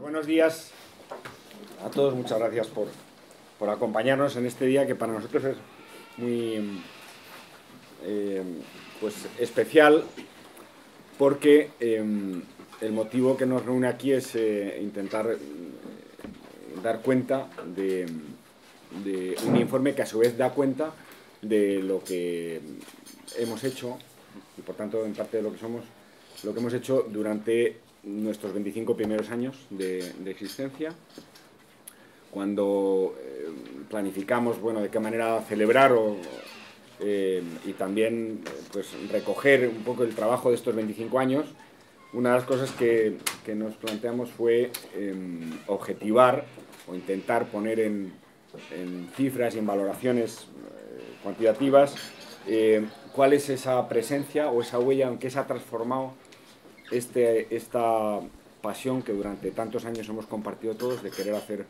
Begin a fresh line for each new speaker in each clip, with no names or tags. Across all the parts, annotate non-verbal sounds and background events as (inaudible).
Buenos días. A todos, muchas gracias por, por acompañarnos en este día que para nosotros es muy eh, pues especial porque eh, el motivo que nos reúne aquí es eh, intentar dar cuenta de, de, un informe que a su vez da cuenta de lo que hemos hecho y por tanto en parte de lo que somos, lo que hemos hecho durante nuestros 25 primeros años de, existencia cuando eh, planificamos bueno, de qué manera celebrar o, eh, y también pues, recoger un poco el trabajo de estos 25 años, una de las cosas que, que nos planteamos fue eh, objetivar o intentar poner en, en, cifras y en valoraciones cuantitativas cuál es esa presencia o esa huella en que se ha transformado este, esta pasión que durante tantos años hemos compartido todos de querer hacer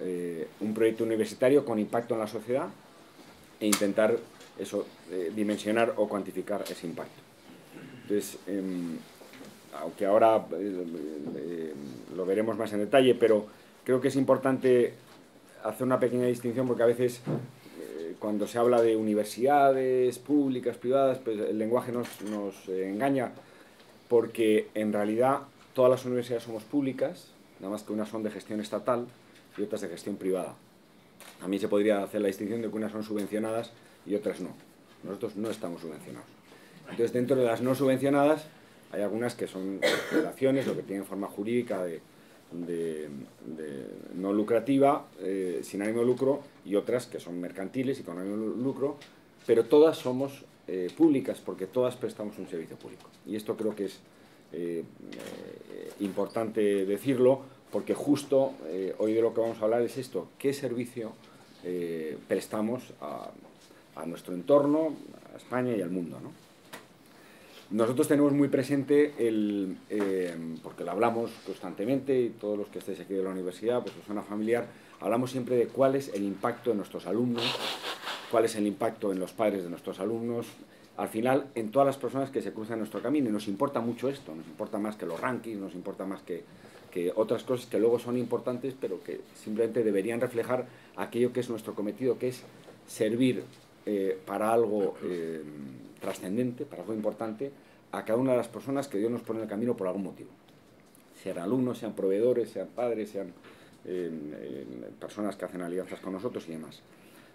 eh, un proyecto universitario con impacto en la sociedad e intentar eso, eh, dimensionar o cuantificar ese impacto. Entonces, eh, aunque ahora eh, lo veremos más en detalle, pero creo que es importante hacer una pequeña distinción porque a veces cuando se habla de universidades públicas, privadas, pues el lenguaje nos, nos engaña porque en realidad todas las universidades somos públicas, nada más que unas son de gestión estatal y otras de gestión privada. A mí se podría hacer la distinción de que unas son subvencionadas y otras no. Nosotros no estamos subvencionados. Entonces, dentro de las no subvencionadas, hay algunas que son relaciones o que tienen forma jurídica de no lucrativa, eh, sin ánimo de lucro, y otras que son mercantiles y con ánimo de lucro, pero todas somos eh, públicas porque todas prestamos un servicio público. Y esto creo que es eh, eh, importante decirlo porque justo hoy de lo que vamos a hablar es esto, qué servicio prestamos a, nuestro entorno, a España y al mundo. ¿no? Nosotros tenemos muy presente, el, porque lo hablamos constantemente y todos los que estéis aquí de la universidad, pues suena familiar, hablamos siempre de cuál es el impacto en nuestros alumnos, cuál es el impacto en los padres de nuestros alumnos, al final en todas las personas que se cruzan nuestro camino y nos importa mucho esto, nos importa más que los rankings, nos importa más que que otras cosas que luego son importantes, pero que simplemente deberían reflejar aquello que es nuestro cometido, que es servir eh, para algo eh, trascendente, para algo importante, a cada una de las personas que Dios nos pone en el camino por algún motivo. Sean alumnos, sean proveedores, sean padres, sean eh, personas que hacen alianzas con nosotros y demás.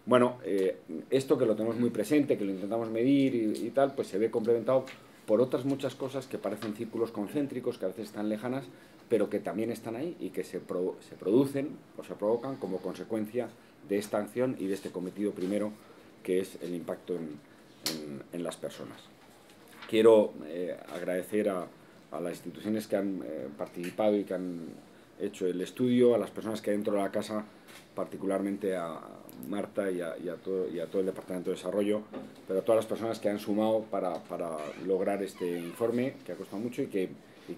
Bueno, eh, esto que lo tenemos muy presente, que lo intentamos medir y, tal, pues se ve complementado por otras muchas cosas que parecen círculos concéntricos, que a veces están lejanas, pero que también están ahí y que se, se producen o se provocan como consecuencia de esta acción y de este cometido primero, que es el impacto en, en, en las personas. Quiero eh, agradecer a, a, las instituciones que han eh, participado y que han hecho el estudio, a las personas que dentro de la casa, particularmente a Marta y a, todo, el Departamento de Desarrollo, pero a todas las personas que han sumado para, lograr este informe, que ha costado mucho y que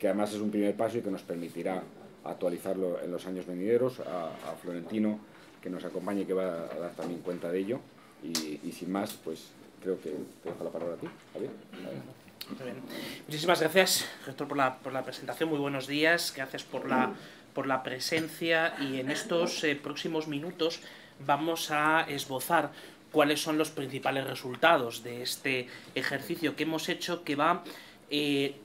además es un primer paso y que nos permitirá actualizarlo en los años venideros, a, Florentino que nos acompañe y que va a dar también cuenta de ello y, sin más pues creo que te dejo la palabra a ti, Javier.
Muchísimas gracias, rector, por la, presentación. Muy buenos días. Gracias por la, por la presencia. Y en estos eh, próximos minutos vamos a esbozar cuáles son los principales resultados de este ejercicio que hemos hecho que va eh,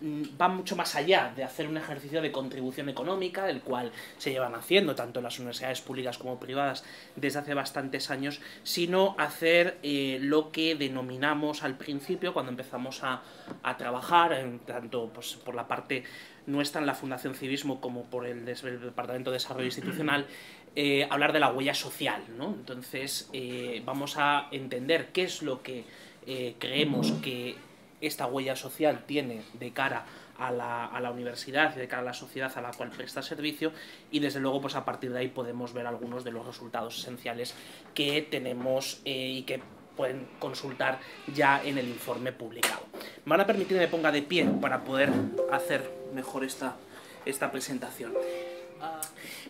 va mucho más allá de hacer un ejercicio de contribución económica, el cual se llevan haciendo tanto las universidades públicas como privadas desde hace bastantes años, sino hacer eh, lo que denominamos al principio, cuando empezamos a, a trabajar, en, tanto pues, por la parte nuestra en la Fundación Civismo como por el Departamento de Desarrollo Institucional, eh, hablar de la huella social. ¿no? Entonces, eh, vamos a entender qué es lo que eh, creemos que esta huella social tiene de cara a la, a la, universidad y de cara a la sociedad a la cual presta servicio y desde luego pues a partir de ahí podemos ver algunos de los resultados esenciales que tenemos y que pueden consultar ya en el informe publicado. Me van a permitir que me ponga de pie para poder hacer mejor esta, esta presentación.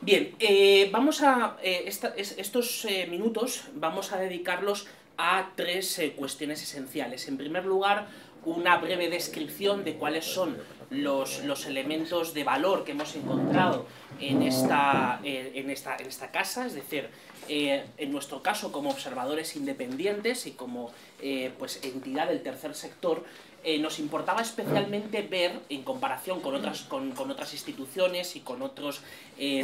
Bien, eh, vamos a eh, estos eh, minutos vamos a dedicarlos a tres cuestiones esenciales. En primer lugar, una breve descripción de cuáles son los, los elementos de valor que hemos encontrado en esta, en esta, en esta casa, es decir, en nuestro caso como observadores independientes y como pues, entidad del tercer sector, nos importaba especialmente ver, en comparación con otras, con, con otras instituciones y con otros,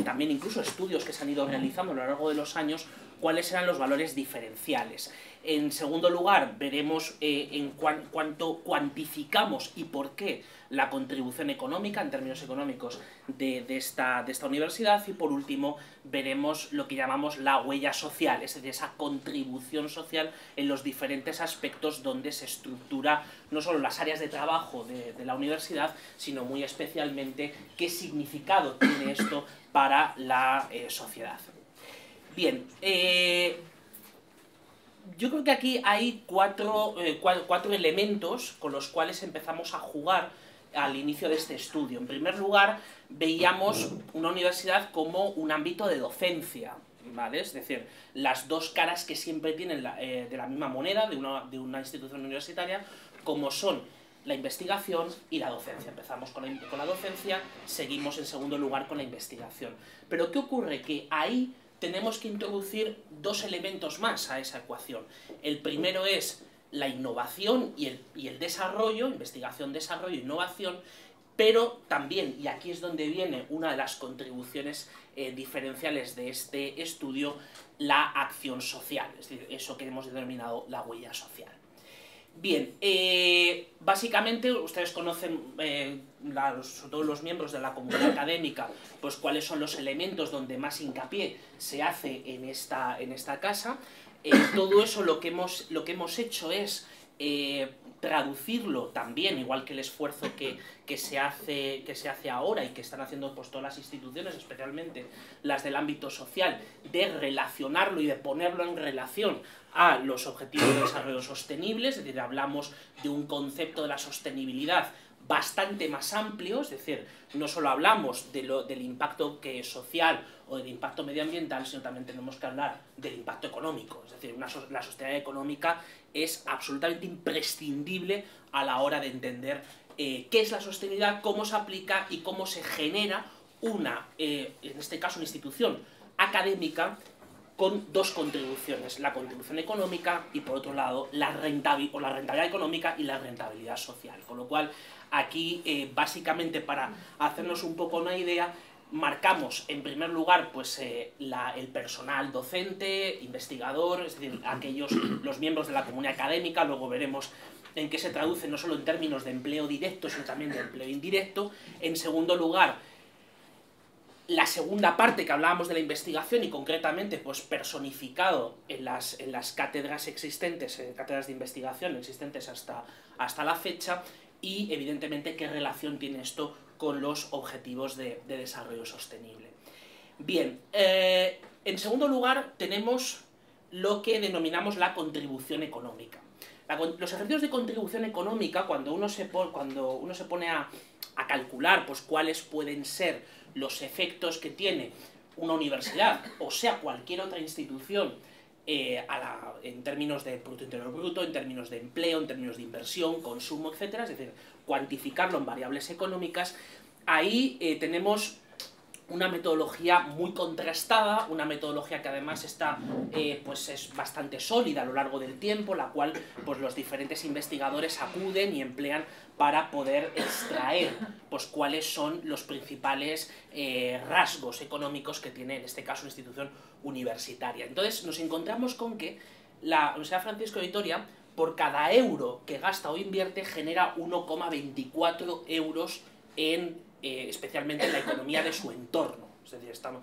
también incluso estudios que se han ido realizando a lo largo de los años, cuáles eran los valores diferenciales. En segundo lugar, veremos eh, en cuánto cuantificamos y por qué la contribución económica, en términos económicos, de, esta, de esta universidad. Y por último, veremos lo que llamamos la huella social, es decir, esa contribución social en los diferentes aspectos donde se estructura no solo las áreas de trabajo de, la universidad, sino muy especialmente qué significado tiene esto para la eh, sociedad. Bien, eh, yo creo que aquí hay cuatro, eh, cuatro, elementos con los cuales empezamos a jugar al inicio de este estudio. En primer lugar, veíamos una universidad como un ámbito de docencia, ¿vale? Es decir, las dos caras que siempre tienen eh, de la misma moneda de una, de una, institución universitaria, como son la investigación y la docencia. Empezamos con la, con la docencia, seguimos en segundo lugar con la investigación. Pero ¿qué ocurre? Que ahí tenemos que introducir dos elementos más a esa ecuación. El primero es la innovación y el, y el desarrollo, investigación, desarrollo, innovación, pero también, y aquí es donde viene una de las contribuciones eh, diferenciales de este estudio, la acción social, es decir, eso que hemos denominado la huella social. Bien, eh, básicamente ustedes conocen, eh, todos los miembros de la comunidad (coughs) académica, pues cuáles son los elementos donde más hincapié se hace en esta, en esta casa. Eh, todo eso lo que hemos, lo que hemos hecho es eh, traducirlo también, igual que el esfuerzo que, se hace, que se hace ahora y que están haciendo pues, todas las instituciones, especialmente las del ámbito social, de relacionarlo y de ponerlo en relación a los objetivos de desarrollo sostenible, es decir, hablamos de un concepto de la sostenibilidad bastante más amplio, es decir, no solo hablamos del impacto que social o del impacto medioambiental, sino también tenemos que hablar del impacto económico. Es decir, la sostenibilidad económica es absolutamente imprescindible a la hora de entender eh, qué es la sostenibilidad, cómo se aplica y cómo se genera una, eh, en este caso, una institución académica con dos contribuciones, la contribución económica y por otro lado la, o la rentabilidad económica y la rentabilidad social. Con lo cual aquí eh, básicamente para hacernos un poco una idea marcamos en primer lugar pues eh, el personal docente, investigador, es decir, aquellos, los miembros de la comunidad académica, luego veremos en qué se traduce no solo en términos de empleo directo, sino también de empleo indirecto. En segundo lugar, la segunda parte que hablábamos de la investigación y concretamente pues personificado en las, en las cátedras existentes, en cátedras de investigación existentes hasta, hasta la fecha y evidentemente qué relación tiene esto con los objetivos de, desarrollo sostenible. Bien, eh, en segundo lugar tenemos lo que denominamos la contribución económica. los ejercicios de contribución económica, cuando uno se, pone a, a calcular pues, cuáles pueden ser los efectos que tiene una universidad, o sea, cualquier otra institución, eh, en términos de Producto Interior Bruto, en términos de empleo, en términos de inversión, consumo, etc. Es decir, cuantificarlo en variables económicas. Ahí eh, tenemos una metodología muy contrastada, una metodología que además está, eh, pues es bastante sólida a lo largo del tiempo, la cual pues los diferentes investigadores acuden y emplean para poder extraer pues cuáles son los principales eh, rasgos económicos que tiene en este caso una institución universitaria. Entonces nos encontramos con que la Universidad Francisco de Vitoria por cada euro que gasta o invierte genera 1,24 euros en eh, especialmente en la economía de su entorno. Es decir, estamos,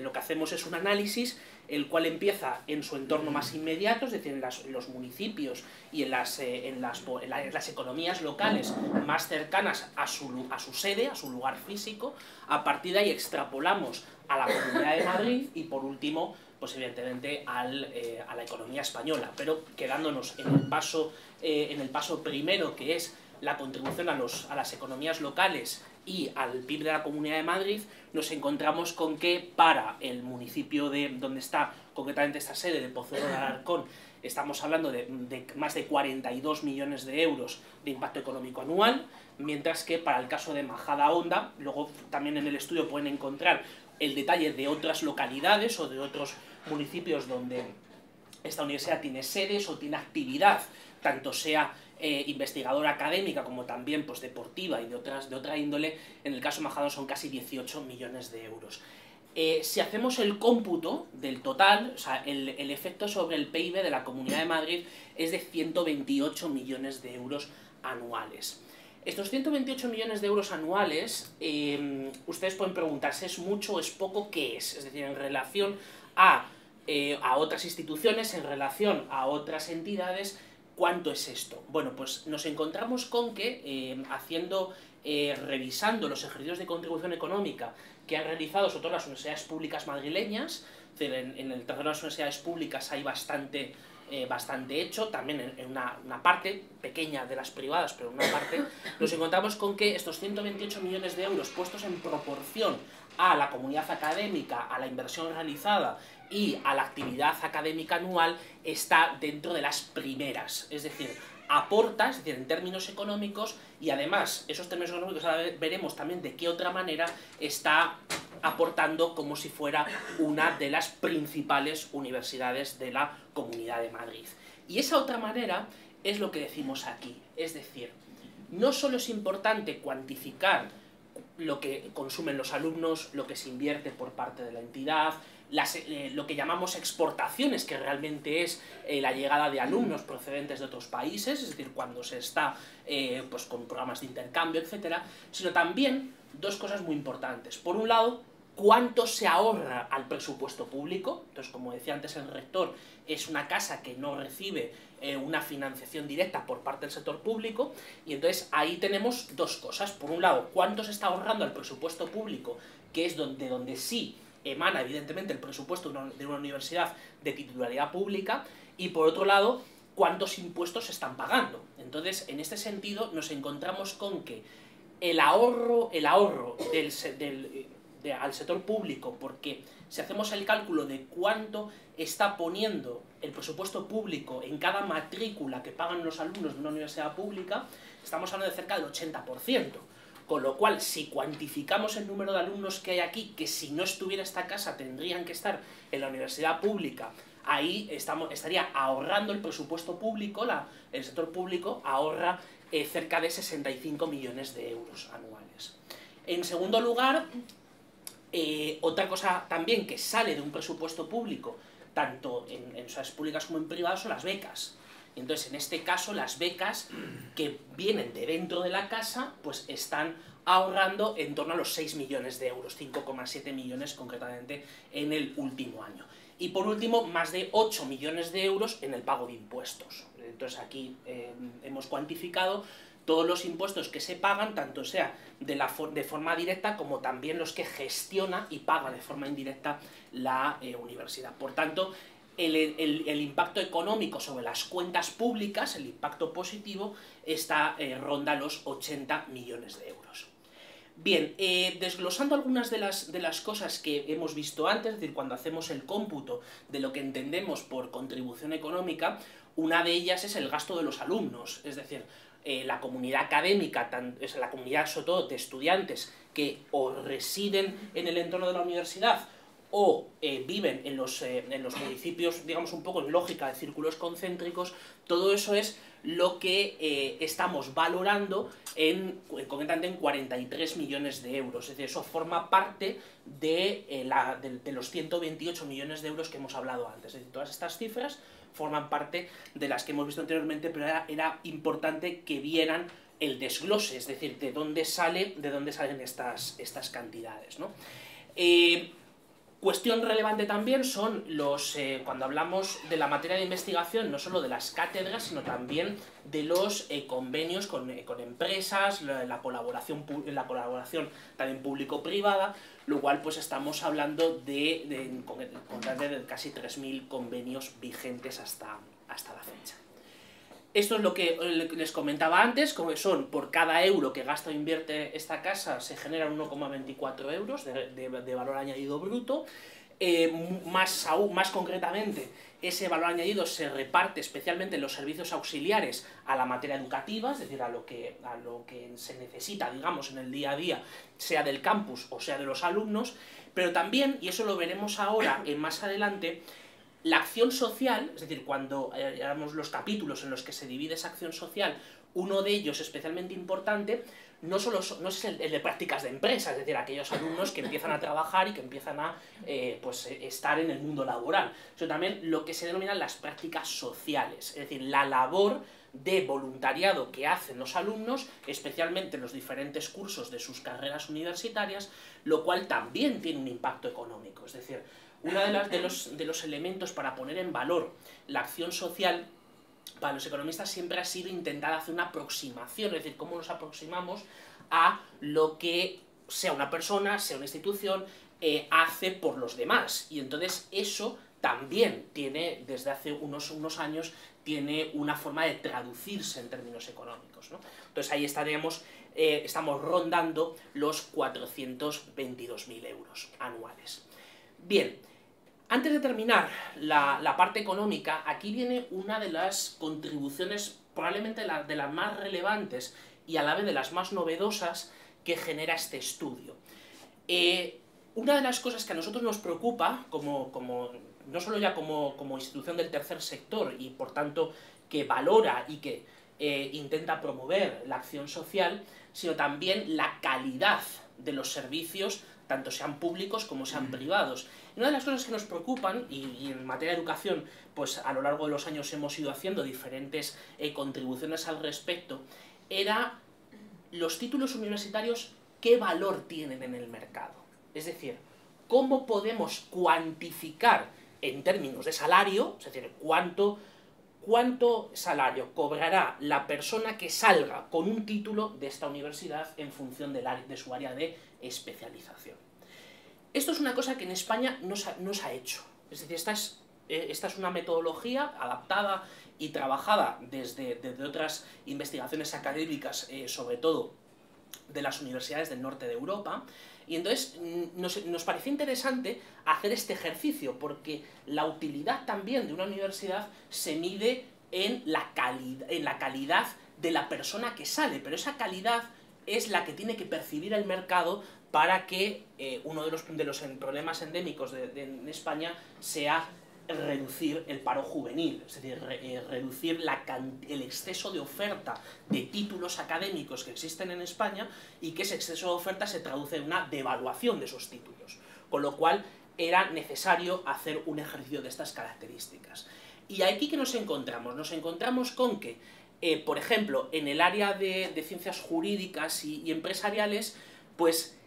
lo que hacemos es un análisis el cual empieza en su entorno más inmediato, es decir, en, los municipios y en las, eh, en, las, las, economías locales más cercanas a su, a su sede, a su lugar físico. A partir de ahí extrapolamos a la Comunidad de Madrid y por último, pues evidentemente al, eh, a la economía española, pero quedándonos en el paso, en el paso primero que es la contribución a, los, a las economías locales y al PIB de la Comunidad de Madrid, nos encontramos con que para el municipio de donde está concretamente esta sede de Pozuelo de Alarcón, estamos hablando de, de, más de 42 millones de euros de impacto económico anual, mientras que para el caso de Majada Honda, luego también en el estudio pueden encontrar el detalle de otras localidades o de otros municipios donde esta universidad tiene sedes o tiene actividad, tanto sea eh, investigadora académica como también pues, deportiva y de, otras, de otra índole, en el caso Majadahonda son casi 18 millones de euros. Eh, si hacemos el cómputo del total, o sea, el, el, efecto sobre el PIB de la Comunidad de Madrid es de 128 millones de euros anuales. Estos 128 millones de euros anuales, eh, ustedes pueden preguntarse, ¿es mucho o es poco? ¿Qué es? Es decir, en relación a, eh, a otras instituciones, en relación a otras entidades, ¿cuánto es esto? Bueno, pues nos encontramos con que, eh, haciendo, revisando los ejercicios de contribución económica que han realizado sobre todo las universidades públicas madrileñas, en, en el terreno de las universidades públicas hay bastante eh, bastante hecho, también en, una, una, parte pequeña de las privadas, pero en una parte, (laughs) nos encontramos con que estos 128 millones de euros puestos en proporción a la comunidad académica, a la inversión realizada y a la actividad académica anual está dentro de las primeras, es decir, aporta, es decir, en términos económicos, y además esos términos económicos ahora veremos también de qué otra manera está aportando como si fuera una de las principales universidades de la Comunidad de Madrid. Y esa otra manera es lo que decimos aquí, es decir, no solo es importante cuantificar lo que consumen los alumnos, lo que se invierte por parte de la entidad, eh, lo que llamamos exportaciones, que realmente es eh, la llegada de alumnos procedentes de otros países, es decir, cuando se está eh, pues, con programas de intercambio, etc., sino también dos cosas muy importantes. Por un lado, cuánto se ahorra al presupuesto público. Entonces, como decía antes el rector, es una casa que no recibe una financiación directa por parte del sector público, y entonces ahí tenemos dos cosas. Por un lado, cuánto se está ahorrando al presupuesto público, que es donde, donde sí emana evidentemente el presupuesto de una universidad de titularidad pública y por otro lado cuántos impuestos se están pagando. Entonces, en este sentido, nos encontramos con que el ahorro, el ahorro del, al sector público, porque si hacemos el cálculo de cuánto está poniendo el presupuesto público en cada matrícula que pagan los alumnos de una universidad pública, estamos hablando de cerca del 80%. Con lo cual, si cuantificamos el número de alumnos que hay aquí, que si no estuviera esta casa tendrían que estar en la universidad pública, ahí estamos, estaría ahorrando el presupuesto público, la, el sector público ahorra eh, cerca de 65 millones de euros anuales. En segundo lugar, eh, otra cosa también que sale de un presupuesto público, tanto en, en universidades públicas como en privadas, son las becas. Entonces, en este caso, las becas que vienen de dentro de la casa, pues están ahorrando en torno a los 6 millones de euros, 5,7 millones concretamente en el último año. Y por último, más de 8 millones de euros en el pago de impuestos. Entonces aquí eh, hemos cuantificado todos los impuestos que se pagan, tanto sea de, la de forma directa como también los que gestiona y paga de forma indirecta la eh, universidad. Por tanto, el, impacto económico sobre las cuentas públicas, el impacto positivo, está eh, ronda los 80 millones de euros. Bien, eh, desglosando algunas de las, de las cosas que hemos visto antes, es decir, cuando hacemos el cómputo de lo que entendemos por contribución económica, una de ellas es el gasto de los alumnos, es decir, eh, la comunidad académica, es la comunidad sobre todo de estudiantes que o residen en el entorno de la universidad o eh, viven en los, eh, en los municipios, digamos un poco en lógica de círculos concéntricos, todo eso es lo que eh, estamos valorando en, concretamente en 43 millones de euros. Es decir, eso forma parte de, la, de, los 128 millones de euros que hemos hablado antes. Es decir, todas estas cifras forman parte de las que hemos visto anteriormente, pero era, era importante que vieran el desglose, es decir, de dónde, sale, de dónde salen estas, estas cantidades. ¿no? Cuestión relevante también son los, eh, cuando hablamos de la materia de investigación, no solo de las cátedras, sino también de los eh, convenios con, eh, con, empresas, la, colaboración, la colaboración también público-privada, lo cual pues estamos hablando de, de, de casi 3.000 convenios vigentes hasta, hasta la fecha. Esto es lo que les comentaba antes, como son por cada euro que gasta o invierte esta casa se generan 1,24 euros de, valor añadido bruto. Eh, más, aún, más concretamente, ese valor añadido se reparte especialmente en los servicios auxiliares a la materia educativa, es decir, a lo que, a lo que se necesita, digamos, en el día a día, sea del campus o sea de los alumnos, pero también, y eso lo veremos ahora en más adelante, la acción social, es decir, cuando veamos los capítulos en los que se divide esa acción social, uno de ellos especialmente importante, no solo no es el, de prácticas de empresa, es decir, aquellos alumnos que empiezan a trabajar y que empiezan a eh, pues, eh, estar en el mundo laboral, sino también lo que se denominan las prácticas sociales, es decir, la labor de voluntariado que hacen los alumnos, especialmente en los diferentes cursos de sus carreras universitarias, lo cual también tiene un impacto económico. Es decir, uno de, de, los, de los elementos para poner en valor la acción social para los economistas siempre ha sido intentar hacer una aproximación, es decir, cómo nos aproximamos a lo que sea una persona, sea una institución, eh, hace por los demás. Y entonces eso también tiene, desde hace unos, unos años, tiene una forma de traducirse en términos económicos. ¿no? Entonces ahí estaremos, eh, estamos rondando los 422.000 euros anuales. Bien, antes de terminar la, parte económica, aquí viene una de las contribuciones, probablemente de las más relevantes y a la vez de las más novedosas que genera este estudio. Eh, una de las cosas que a nosotros nos preocupa, como, como no solo ya como, institución del tercer sector y por tanto que valora y que eh, intenta promover la acción social, sino también la calidad de los servicios, tanto sean públicos como sean privados. Una de las cosas que nos preocupan, y, en materia de educación, pues a lo largo de los años hemos ido haciendo diferentes eh, contribuciones al respecto, era los títulos universitarios, qué valor tienen en el mercado. Es decir, cómo podemos cuantificar en términos de salario, es decir, cuánto, cuánto salario cobrará la persona que salga con un título de esta universidad en función de, de su área de especialización. Esto es una cosa que en España no se, ha hecho. Es decir, esta es, eh, esta es una metodología adaptada y trabajada desde, otras investigaciones académicas, eh, sobre todo de las universidades del norte de Europa, y entonces mm, nos, nos pareció interesante hacer este ejercicio, porque la utilidad también de una universidad se mide en la, en la calidad de la persona que sale, pero esa calidad es la que tiene que percibir el mercado para que eh, uno de los, de los problemas endémicos de, en España sea reducir el paro juvenil, es decir, eh, reducir el exceso de oferta de títulos académicos que existen en España y que ese exceso de oferta se traduce en una devaluación de esos títulos. Con lo cual era necesario hacer un ejercicio de estas características. Y aquí que nos encontramos, nos encontramos con que, eh, por ejemplo, en el área de, ciencias jurídicas y empresariales, pues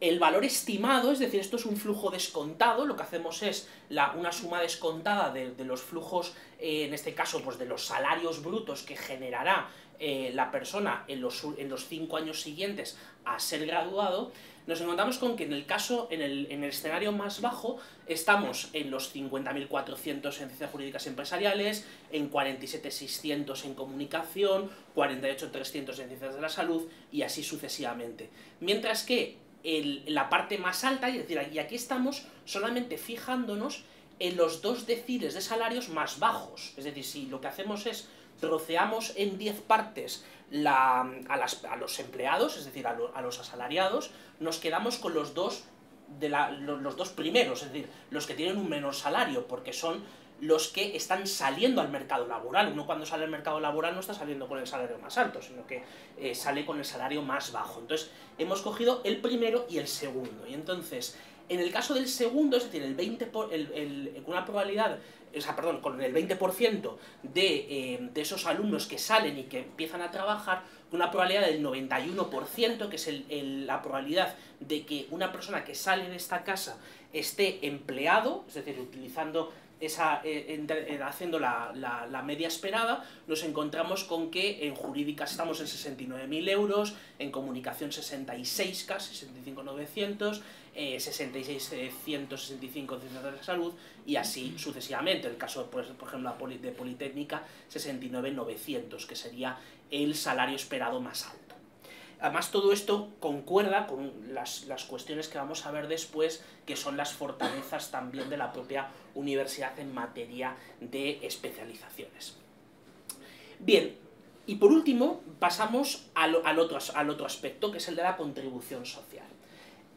el valor estimado, es decir, esto es un flujo descontado, lo que hacemos es una suma descontada de, los flujos, eh, en este caso, pues de los salarios brutos que generará eh, la persona en los, en cinco años siguientes a ser graduado, nos encontramos con que en el caso, en el, en el escenario más bajo, estamos en los 50.400 en ciencias jurídicas empresariales, en 47.600 en comunicación, 48.300 en ciencias de la salud y así sucesivamente. Mientras que la parte más alta, y decir, y aquí estamos solamente fijándonos en los dos deciles de salarios más bajos. Es decir, si lo que hacemos es troceamos en 10 partes la, a, los empleados, es decir, a, los asalariados, nos quedamos con los dos, de los dos primeros, es decir, los que tienen un menor salario, porque son los que están saliendo al mercado laboral. Uno cuando sale al mercado laboral no está saliendo con el salario más alto, sino que eh, sale con el salario más bajo. Entonces, hemos cogido el primero y el segundo. Y entonces, en el caso del segundo, es decir, el 20 por, una probabilidad, o sea, perdón, con el 20% de, eh, de, esos alumnos que salen y que empiezan a trabajar, una probabilidad del 91%, que es la probabilidad de que una persona que sale de esta casa esté empleado, es decir, utilizando esa, eh, haciendo la, la, media esperada, nos encontramos con que en jurídicas estamos en 69.000 euros, en comunicación 66 casi, 65.900, eh, 66.165 en ciencias de la salud y así sucesivamente. En el caso, pues, por ejemplo, de Politécnica, 69.900, que sería el salario esperado más alto. Además, todo esto concuerda con las, las, cuestiones que vamos a ver después, que son las fortalezas también de la propia universidad en materia de especializaciones. Bien, y por último, pasamos al, al, otro, al otro aspecto, que es el de la contribución social.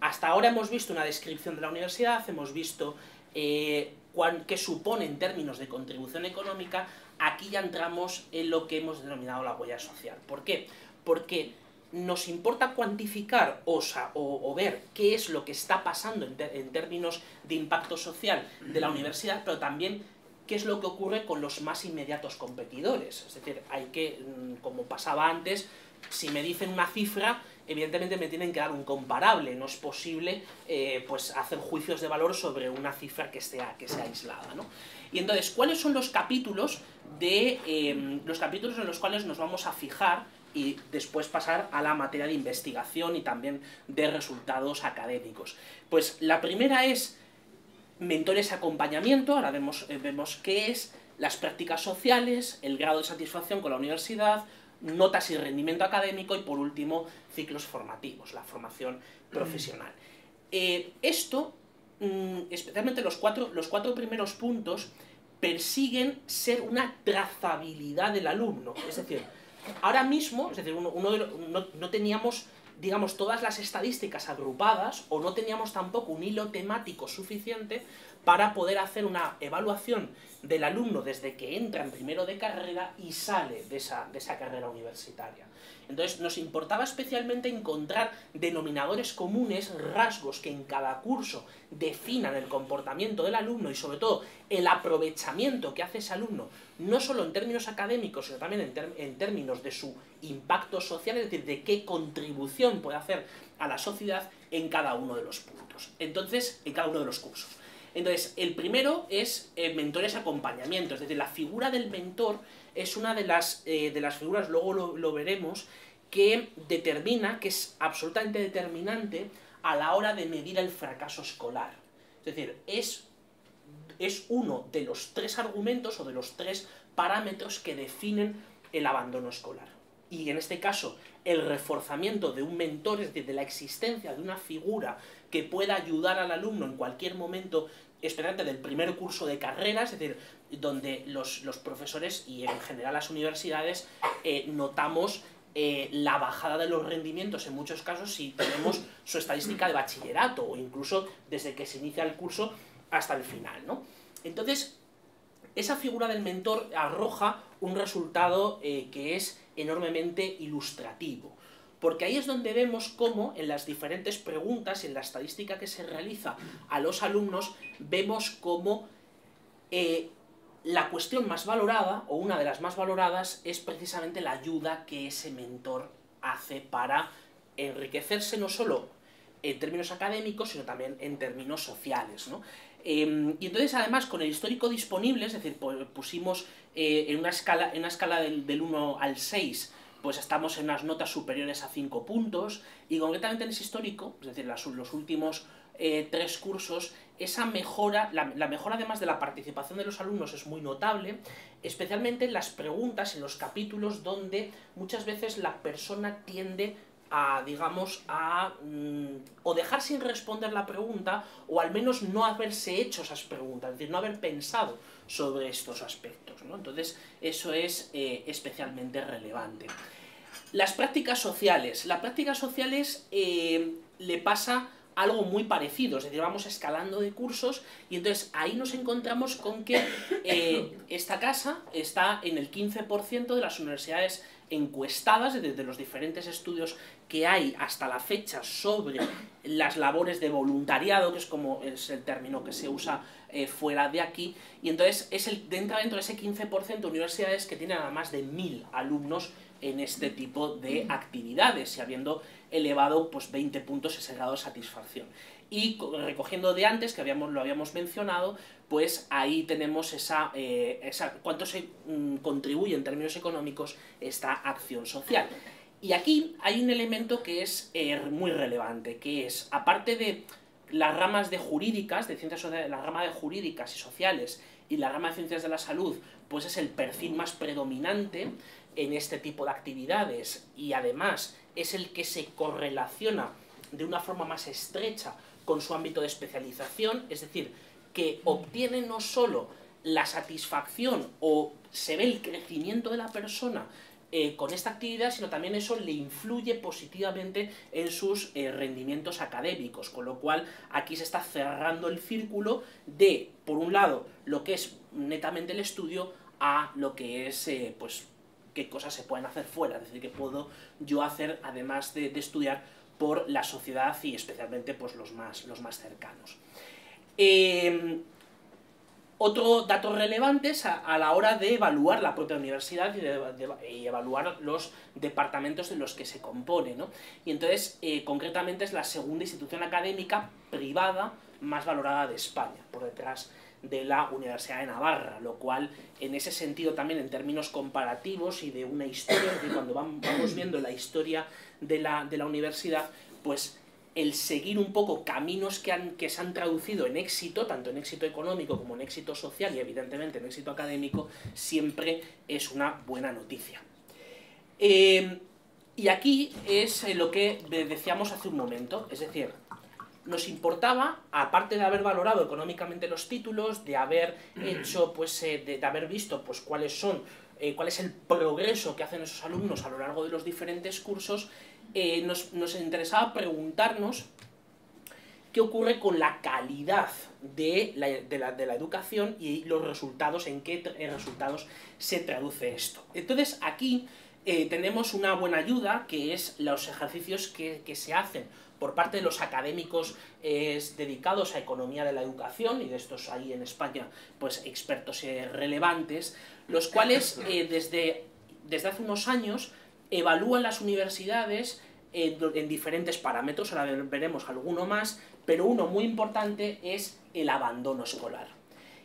Hasta ahora hemos visto una descripción de la universidad, hemos visto eh, qué supone en términos de contribución económica, aquí ya entramos en lo que hemos denominado la huella social. ¿Por qué? Porque nos importa cuantificar o, o, ver qué es lo que está pasando en, en, términos de impacto social de la universidad, pero también qué es lo que ocurre con los más inmediatos competidores. Es decir, hay que, mm, como pasaba antes, si me dicen una cifra, evidentemente me tienen que dar un comparable, no es posible eh, pues hacer juicios de valor sobre una cifra que sea, que sea aislada. ¿no? Y entonces, ¿cuáles son los capítulos, de, eh, los capítulos en los cuales nos vamos a fijar y después pasar a la materia de investigación y también de resultados académicos. Pues la primera es mentores acompañamiento, ahora vemos, eh, vemos qué es, las prácticas sociales, el grado de satisfacción con la universidad, notas y rendimiento académico y por último ciclos formativos, la formación profesional. Eh, esto, mm, especialmente los cuatro, los cuatro primeros puntos, persiguen ser una trazabilidad del alumno, es decir, Ahora mismo, es decir, uno, no, teníamos, digamos, todas las estadísticas agrupadas o no teníamos tampoco un hilo temático suficiente para poder hacer una evaluación del alumno desde que entra en primero de carrera y sale de esa, de esa carrera universitaria. Entonces nos importaba especialmente encontrar denominadores comunes, rasgos que en cada curso definan el comportamiento del alumno y sobre todo el aprovechamiento que hace ese alumno, no solo en términos académicos, sino también en, términos de su impacto social, es decir, de qué contribución puede hacer a la sociedad en cada uno de los puntos. Entonces, en cada uno de los cursos. Entonces, el primero es eh, mentores acompañamiento, es decir, la figura del mentor es una de las, eh, de las figuras, luego lo, veremos, que determina, que es absolutamente determinante a la hora de medir el fracaso escolar. Es decir, es, es uno de los tres argumentos o de los tres parámetros que definen el abandono escolar. Y en este caso, el reforzamiento de un mentor, es decir, de la existencia de una figura que pueda ayudar al alumno en cualquier momento esperante del primer curso de carrera, es decir, donde los, profesores y en general las universidades eh, notamos eh, la bajada de los rendimientos en muchos casos si tenemos su estadística de bachillerato o incluso desde que se inicia el curso hasta el final, ¿no? Entonces, esa figura del mentor arroja un resultado eh, que es enormemente ilustrativo porque ahí es donde vemos cómo en las diferentes preguntas y en la estadística que se realiza a los alumnos, vemos cómo eh, la cuestión más valorada, o una de las más valoradas, es precisamente la ayuda que ese mentor hace para enriquecerse no solo en términos académicos, sino también en términos sociales. ¿no? Em, y entonces, además, con el histórico disponible, es decir, pusimos eh, en, una escala, en una escala del, del 1 al 6, pues estamos en unas notas superiores a 5 puntos, y concretamente en ese histórico, es decir, los últimos eh, tres cursos, esa mejora, la, mejora además de la participación de los alumnos es muy notable, especialmente en las preguntas, en los capítulos donde muchas veces la persona tiende a, digamos, a mm, o dejar sin responder la pregunta o al menos no haberse hecho esas preguntas, es decir, no haber pensado sobre estos aspectos. ¿no? Entonces, eso es eh, especialmente relevante. Las prácticas sociales. Las prácticas sociales eh, le pasa algo muy parecido, es decir, vamos escalando de cursos y entonces ahí nos encontramos con que eh, (coughs) esta casa está en el 15% de las universidades encuestadas de, los diferentes estudios que hay hasta la fecha sobre las labores de voluntariado, que es como es el término que se usa eh, fuera de aquí, y entonces es el, dentro, dentro de ese 15% de universidades que tienen a más de mil alumnos en este tipo de actividades y habiendo elevado pues 20 puntos ese grado de satisfacción. Y recogiendo de antes, que habíamos, lo habíamos mencionado, pues ahí tenemos esa, eh, esa cuánto se mm, contribuye en términos económicos esta acción social. Y aquí hay un elemento que es eh, muy relevante, que es, aparte de las ramas de jurídicas, de ciencias sociales, la rama de jurídicas y sociales y la rama de ciencias de la salud, pues es el perfil más predominante, en este tipo de actividades y además es el que se correlaciona de una forma más estrecha con su ámbito de especialización, es decir, que obtiene no solo la satisfacción o se ve el crecimiento de la persona eh, con esta actividad, sino también eso le influye positivamente en sus eh, rendimientos académicos, con lo cual aquí se está cerrando el círculo de, por un lado, lo que es netamente el estudio a lo que es, eh, pues, qué cosas se pueden hacer fuera, es decir, qué puedo yo hacer además de, de estudiar por la sociedad y especialmente pues, los, más, los más cercanos. Eh, otro dato relevante es a, la hora de evaluar la propia universidad y, de, evaluar los departamentos de los que se compone. ¿no? Y entonces, eh, concretamente, es la segunda institución académica privada más valorada de España, por detrás de la Universidad de Navarra, lo cual en ese sentido también en términos comparativos y de una historia, que cuando vamos viendo la historia de la, de la universidad, pues el seguir un poco caminos que, han, que se han traducido en éxito, tanto en éxito económico como en éxito social y evidentemente en éxito académico, siempre es una buena noticia. Eh, y aquí es lo que decíamos hace un momento, es decir, nos importaba, aparte de haber valorado económicamente los títulos, de haber hecho, pues, eh, de, haber visto pues, cuáles son, eh, cuál es el progreso que hacen esos alumnos a lo largo de los diferentes cursos, eh, nos, interesaba preguntarnos qué ocurre con la calidad de la, de la, educación y los resultados, en qué resultados se traduce esto. Entonces aquí tenemos una buena ayuda, que es los ejercicios que, que se hacen por parte de los académicos dedicados a economía de la educación, y de estos hay en España pues expertos eh, relevantes, los cuales (coughs) eh, desde, desde hace unos años evalúan las universidades en diferentes parámetros, ahora veremos alguno más, pero uno muy importante es el abandono escolar.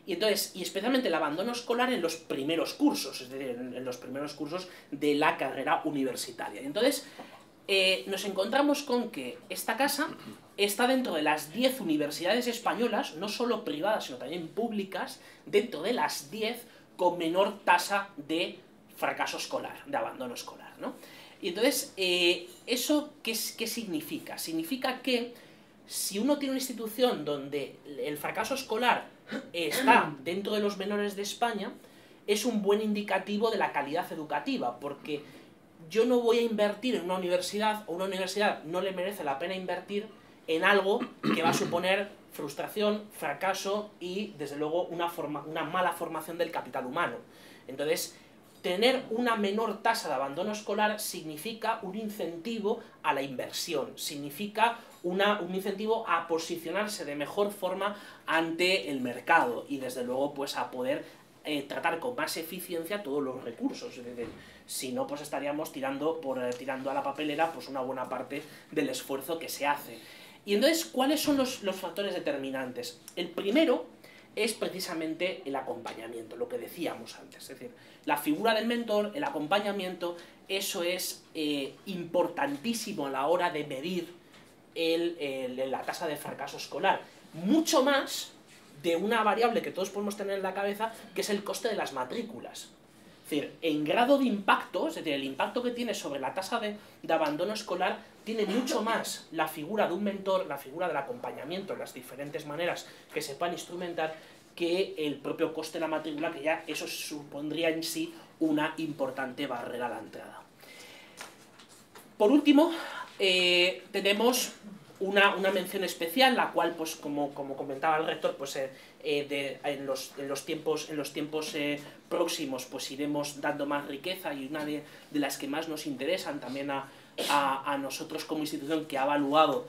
Y entonces, y especialmente el abandono escolar en los primeros cursos, es decir, en, los primeros cursos de la carrera universitaria. Y entonces, eh, nos encontramos con que esta casa está dentro de las 10 universidades españolas, no solo privadas, sino también públicas, dentro de las 10 con menor tasa de fracaso escolar, de abandono escolar. ¿No? Y entonces, eh, ¿eso qué, qué significa? Significa que si uno tiene una institución donde el fracaso escolar está dentro de los menores de España, es un buen indicativo de la calidad educativa, porque yo no voy a invertir en una universidad o una universidad no le merece la pena invertir en algo que va a suponer frustración, fracaso y, desde luego, una, forma, una mala formación del capital humano. Entonces, tener una menor tasa de abandono escolar significa un incentivo a la inversión, significa una, un incentivo a posicionarse de mejor forma ante el mercado y, desde luego, pues a poder eh, tratar con más eficiencia todos los recursos. Es decir, si no, pues estaríamos tirando, por, eh, tirando a la papelera pues una buena parte del esfuerzo que se hace. Y entonces, ¿cuáles son los, los factores determinantes? El primero es precisamente el acompañamiento, lo que decíamos antes. Es decir, la figura del mentor, el acompañamiento, eso es eh, importantísimo a la hora de medir la tasa de fracaso escolar. Mucho más de una variable que todos podemos tener en la cabeza, que es el coste de las matrículas. Es decir, en grado de impacto, es decir, el impacto que tiene sobre la tasa de, abandono escolar, tiene mucho más la figura de un mentor, la figura del acompañamiento, las diferentes maneras que se puedan instrumentar, que el propio coste de la matrícula, que ya eso supondría en sí una importante barrera a la entrada. Por último, eh, tenemos una, mención especial, la cual, pues como, como comentaba el rector, pues eh, eh, en, los, en, los, tiempos, en los tiempos próximos pues iremos dando más riqueza y una de, las que más nos interesan también a, a, nosotros como institución que ha evaluado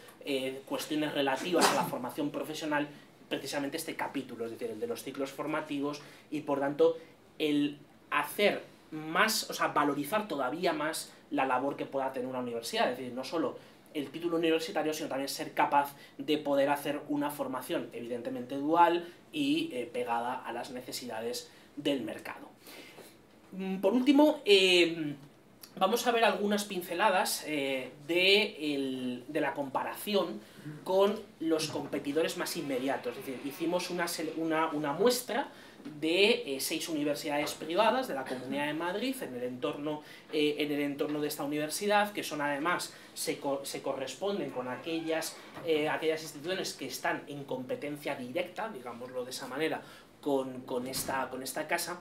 cuestiones relativas a la formación profesional, precisamente este capítulo, es decir, el de los ciclos formativos y por tanto el hacer más, o sea, valorizar todavía más la labor que pueda tener una universidad, es decir, no solo el título universitario, sino también ser capaz de poder hacer una formación evidentemente dual y eh, pegada a las necesidades del mercado. Mm, por último, eh, vamos a ver algunas pinceladas eh, de, la comparación con los competidores más inmediatos. Es decir, hicimos una, muestra de eh, seis universidades privadas de la Comunidad de Madrid en el entorno, eh, de esta universidad, que son además, se, corresponden con aquellas, instituciones que están en competencia directa, digámoslo de esa manera, con esta casa.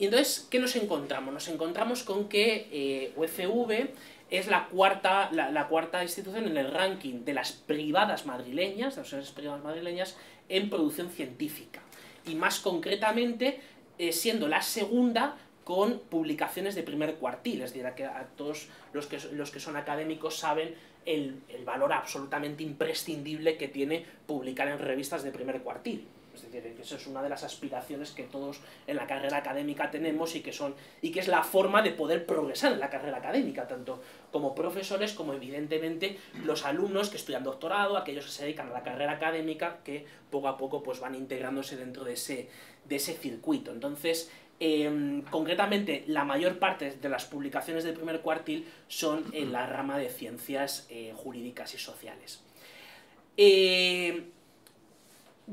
Y entonces, ¿qué nos encontramos? Nos encontramos con que UFV es la cuarta, la, cuarta institución en el ranking de las privadas madrileñas, de las privadas madrileñas, en producción científica y más concretamente eh, siendo la segunda con publicaciones de primer cuartil, es decir, que a todos los que, los que son académicos saben el, el valor absolutamente imprescindible que tiene publicar en revistas de primer cuartil. Es decir, que eso es una de las aspiraciones que todos en la carrera académica tenemos y que, son, y que es la forma de poder progresar en la carrera académica, tanto como profesores como evidentemente los alumnos que estudian doctorado, aquellos que se dedican a la carrera académica, que poco a poco pues, van integrándose dentro de ese, de ese circuito. Entonces, em, concretamente, la mayor parte de las publicaciones del primer cuartil son en la rama de ciencias eh, jurídicas y sociales. Eh,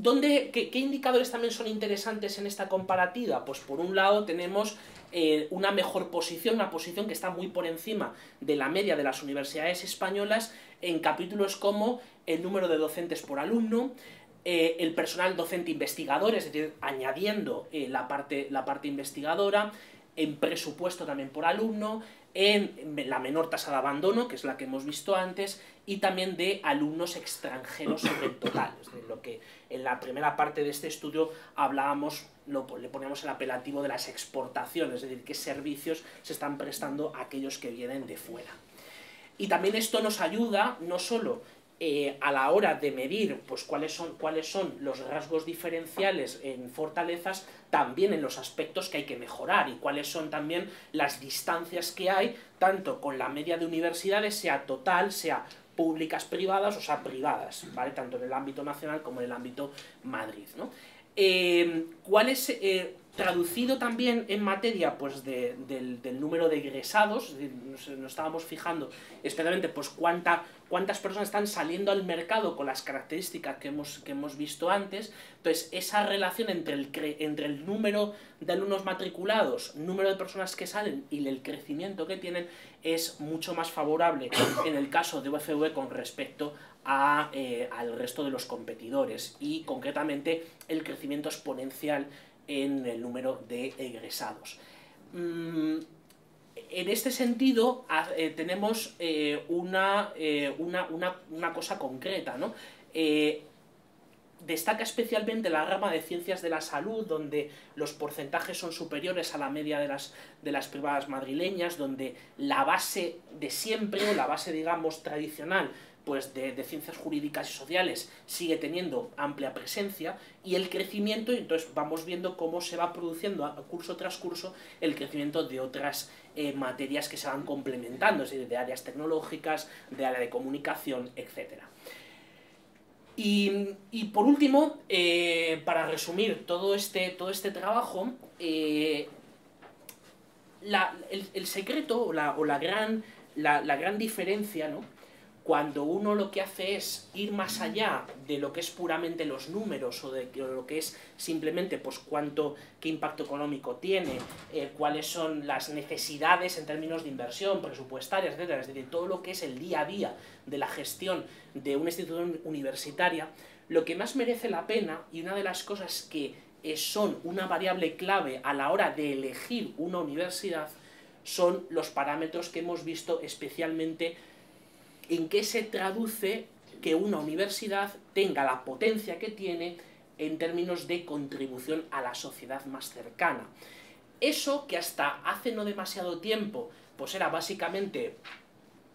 qué, indicadores también son interesantes en esta comparativa? Pues por un lado tenemos eh, una mejor posición, una posición que está muy por encima de la media de las universidades españolas en capítulos como el número de docentes por alumno, eh, el personal docente investigador, es decir, añadiendo eh, la, parte, la parte investigadora, en presupuesto también por alumno, en la menor tasa de abandono, que es la que hemos visto antes, y también de alumnos extranjeros sobre el total. Es decir, lo que en la primera parte de este estudio hablábamos, lo, le poníamos el apelativo de las exportaciones, es decir, qué servicios se están prestando a aquellos que vienen de fuera. Y también esto nos ayuda no solo eh, a la hora de medir pues, cuáles, son, cuáles son los rasgos diferenciales en fortalezas, también en los aspectos que hay que mejorar y cuáles son también las distancias que hay, tanto con la media de universidades, sea total, sea públicas privadas, o sea, privadas, ¿vale? Tanto en el ámbito nacional como en el ámbito Madrid, ¿no? Eh, ¿Cuál es eh, traducido también en materia pues, del, número de egresados, nos, estábamos fijando especialmente pues, cuánta, cuántas personas están saliendo al mercado con las características que hemos, que hemos visto antes, entonces esa relación entre el, entre el número de alumnos matriculados, número de personas que salen y el crecimiento que tienen es mucho más favorable en el caso de UFV con respecto a, eh, al resto de los competidores y concretamente el crecimiento exponencial en el número de egresados. Mm, en este sentido, eh, tenemos eh, eh, una, una, cosa concreta, ¿no? destaca especialmente la rama de ciencias de la salud, donde los porcentajes son superiores a la media de las, de las privadas madrileñas, donde la base de siempre, la base, digamos, tradicional, pues de, ciencias jurídicas y sociales sigue teniendo amplia presencia y el crecimiento, y entonces vamos viendo cómo se va produciendo a curso tras curso el crecimiento de otras eh, materias que se van complementando, es decir, de áreas tecnológicas, de área de comunicación, etc. Y, por último, eh, para resumir todo este, todo este trabajo, eh, el, secreto o la, gran, la, la gran diferencia ¿no? Cuando uno lo que hace es ir más allá de lo que es puramente los números o de lo que es simplemente pues cuánto, qué impacto económico tiene, eh, cuáles son las necesidades en términos de inversión, presupuestarias, etc. Es decir, todo lo que es el día a día de la gestión de una institución universitaria, lo que más merece la pena y una de las cosas que eh, son una variable clave a la hora de elegir una universidad son los parámetros que hemos visto especialmente en qué se traduce que una universidad tenga la potencia que tiene en términos de contribución a la sociedad más cercana. Eso que hasta hace no demasiado tiempo, pues era básicamente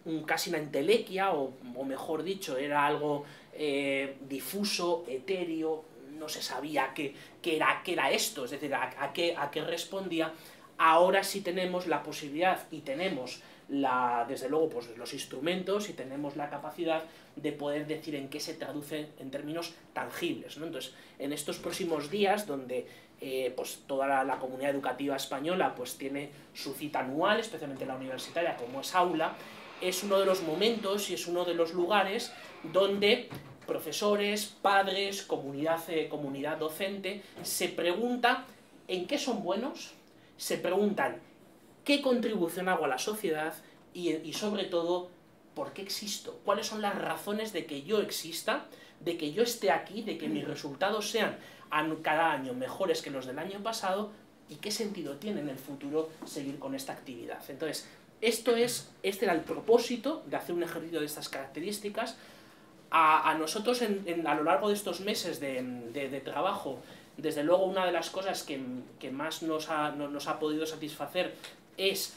un, casi una entelequia, o, mejor dicho, era algo eh, difuso, etéreo, no se sabía qué, era, qué era esto, es decir, a, qué, a qué respondía. Ahora sí tenemos la posibilidad y tenemos la, desde luego pues, los instrumentos y tenemos la capacidad de poder decir en qué se traduce en términos tangibles. ¿no? Entonces, en estos próximos días, donde eh, pues, toda la, comunidad educativa española pues, tiene su cita anual, especialmente la universitaria, como es aula, es uno de los momentos y es uno de los lugares donde profesores, padres, comunidad, eh, comunidad docente se pregunta en qué son buenos, se preguntan qué contribución hago a la sociedad y, sobre todo, ¿por qué existo? ¿Cuáles son las razones de que yo exista, de que yo esté aquí, de que mis resultados sean cada año mejores que los del año pasado y qué sentido tiene en el futuro seguir con esta actividad? Entonces, esto es, este era el propósito de hacer un ejercicio de estas características. A, nosotros a lo largo de estos meses de, trabajo, desde luego una de las cosas que, más nos ha, nos ha podido satisfacer es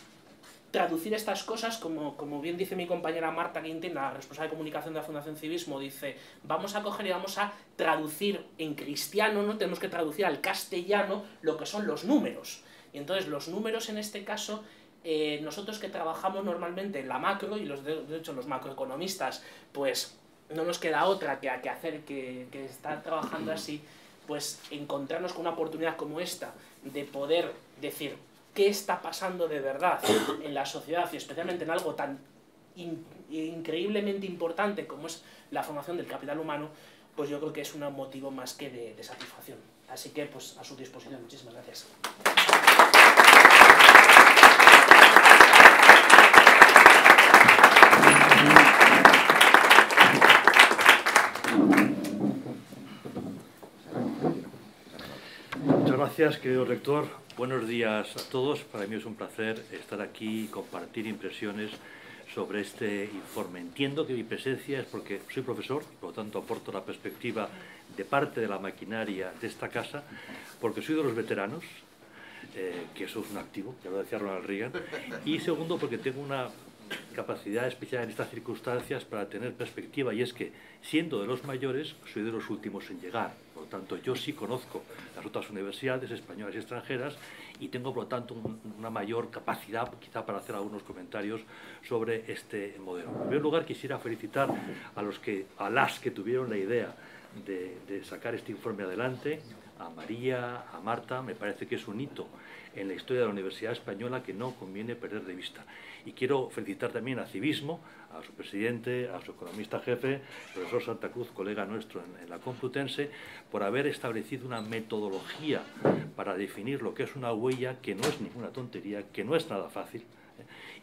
traducir estas cosas, como, como bien dice mi compañera Marta Quintín, la responsable de comunicación de la Fundación Civismo, dice, vamos a coger y vamos a traducir en cristiano, ¿no? Tenemos que traducir al castellano lo que son los números. Y entonces los números en este caso, eh, nosotros que trabajamos normalmente en la macro, y los, de hecho los macroeconomistas, pues no nos queda otra que, que hacer que, que estar trabajando así, pues encontrarnos con una oportunidad como esta de poder decir, qué está pasando de verdad en la sociedad y especialmente en algo tan increíblemente importante como es la formación del capital humano, pues yo creo que es un motivo más que de, de satisfacción. Así que, pues, a su disposición. Muchísimas gracias.
Gracias, querido rector. Buenos días a todos. Para mí es un placer estar aquí y compartir impresiones sobre este informe. Entiendo que mi presencia es porque soy profesor, por lo tanto aporto la perspectiva de parte de la maquinaria de esta casa, porque soy de los veteranos, eh, que eso es un activo, ya lo decía Ronald Reagan, y segundo porque tengo una capacidad especial en estas circunstancias para tener perspectiva y es que siendo de los mayores soy de los últimos en llegar. Por lo tanto yo sí conozco las otras universidades españolas y extranjeras y tengo por lo tanto una mayor capacidad quizá para hacer algunos comentarios sobre este modelo. En primer lugar quisiera felicitar a los que a las que tuvieron la idea de, de sacar este informe adelante. A María, a Marta, me parece que es un hito en la historia de la Universidad Española que no conviene perder de vista. Y quiero felicitar también a Civismo, a su presidente, a su economista jefe, profesor Santa Cruz, colega nuestro en, la Complutense, por haber establecido una metodología para definir lo que es una huella que no es ninguna tontería, que no es nada fácil,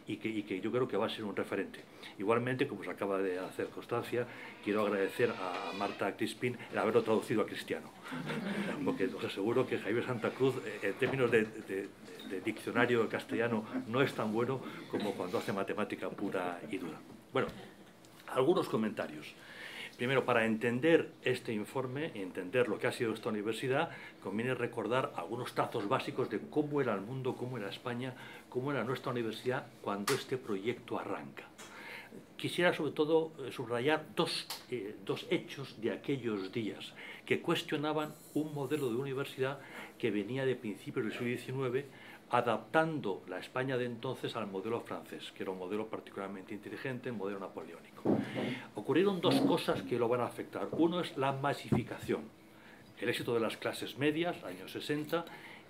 y que, yo creo que va a ser un referente. Igualmente, como se acaba de hacer constancia, quiero agradecer a Marta Crispín el haberlo traducido a cristiano, (laughs) porque os aseguro que Javier Santa Cruz, eh, en términos de, de diccionario castellano, no es tan bueno como cuando hace matemática pura y dura. Bueno, algunos comentarios. Primero, para entender este informe entender lo que ha sido esta universidad, conviene recordar algunos trazos básicos de cómo era el mundo, cómo era España, cómo era nuestra universidad cuando este proyecto arranca. Quisiera sobre todo eh, subrayar dos, eh, dos hechos de aquellos días que cuestionaban un modelo de universidad que venía de principios del siglo XIX adaptando la España de entonces al modelo francés, que era un modelo particularmente inteligente, un modelo napoleónico. Ocurrieron dos cosas que lo van a afectar. Uno es la masificación. El éxito de las clases medias, años 60,